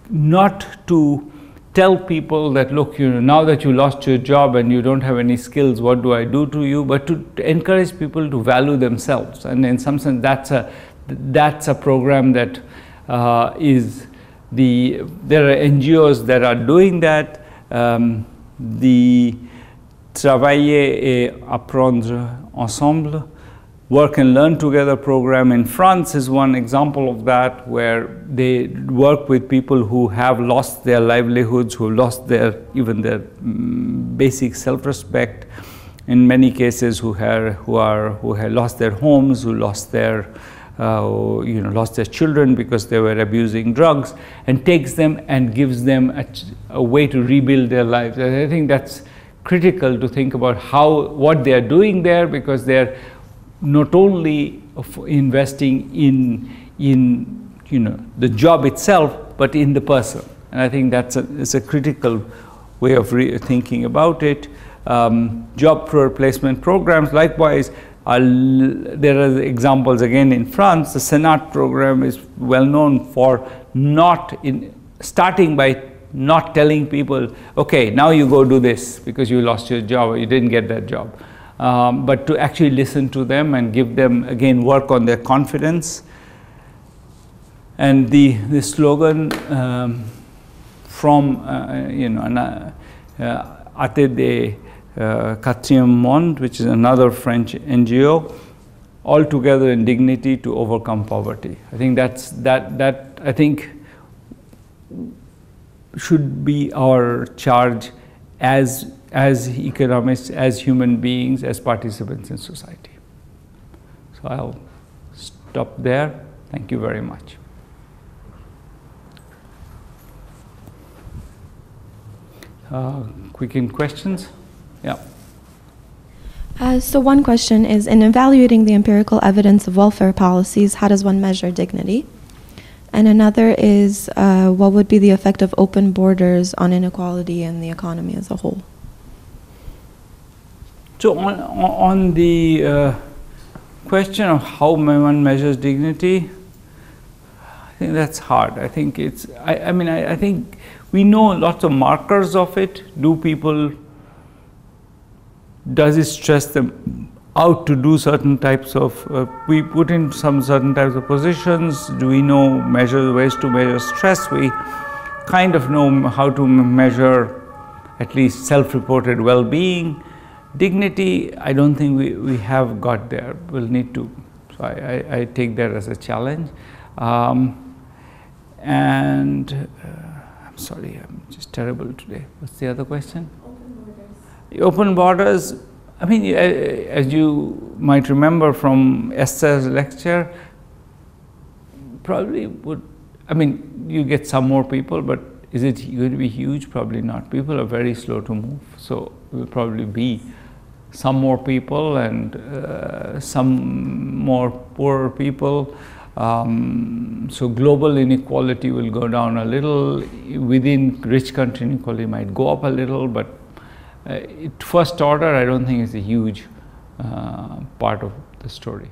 not to tell people that look you know now that you lost your job and you don't have any skills what do i do to you but to, to encourage people to value themselves and in some sense that's a that's a program that uh, is the, there are NGOs that are doing that. Um, the Travailler et apprendre ensemble, work and learn together program in France is one example of that where they work with people who have lost their livelihoods, who lost their even their um, basic self-respect. In many cases, who have who are who have lost their homes, who lost their uh, you know, lost their children because they were abusing drugs, and takes them and gives them a, a way to rebuild their lives. And I think that's critical to think about how what they are doing there because they're not only investing in in you know the job itself, but in the person. And I think that's a, it's a critical way of thinking about it. Um, job replacement programs, likewise, there are examples again in France. The Senat program is well known for not in starting by not telling people, okay, now you go do this because you lost your job or you didn't get that job. Um, but to actually listen to them and give them again work on their confidence. And the, the slogan um, from, uh, you know, uh, uh, ATD uh, Quatrième Monde, which is another French NGO, all together in dignity to overcome poverty. I think that's that that I think should be our charge as as economists, as human beings, as participants in society. So I'll stop there. Thank you very much. Uh, quick in questions. Yeah. Uh, so one question is, in evaluating the empirical evidence of welfare policies, how does one measure dignity? And another is, uh, what would be the effect of open borders on inequality and the economy as a whole? So on, on the uh, question of how one measures dignity, I think that's hard. I think it's, I, I mean, I, I think we know lots of markers of it. Do people does it stress them out to do certain types of, uh, we put in some certain types of positions, do we know measure ways to measure stress, we kind of know how to measure at least self-reported well-being. Dignity, I don't think we, we have got there, we'll need to, so I, I, I take that as a challenge. Um, and uh, I'm sorry, I'm just terrible today. What's the other question? Open borders, Open borders I mean, as you might remember from Esther's lecture, probably would, I mean, you get some more people, but is it going to be huge? Probably not. People are very slow to move, so it will probably be some more people and uh, some more poorer people. Um, so global inequality will go down a little. Within rich country inequality might go up a little, but uh, first order, I don't think is a huge uh, part of the story.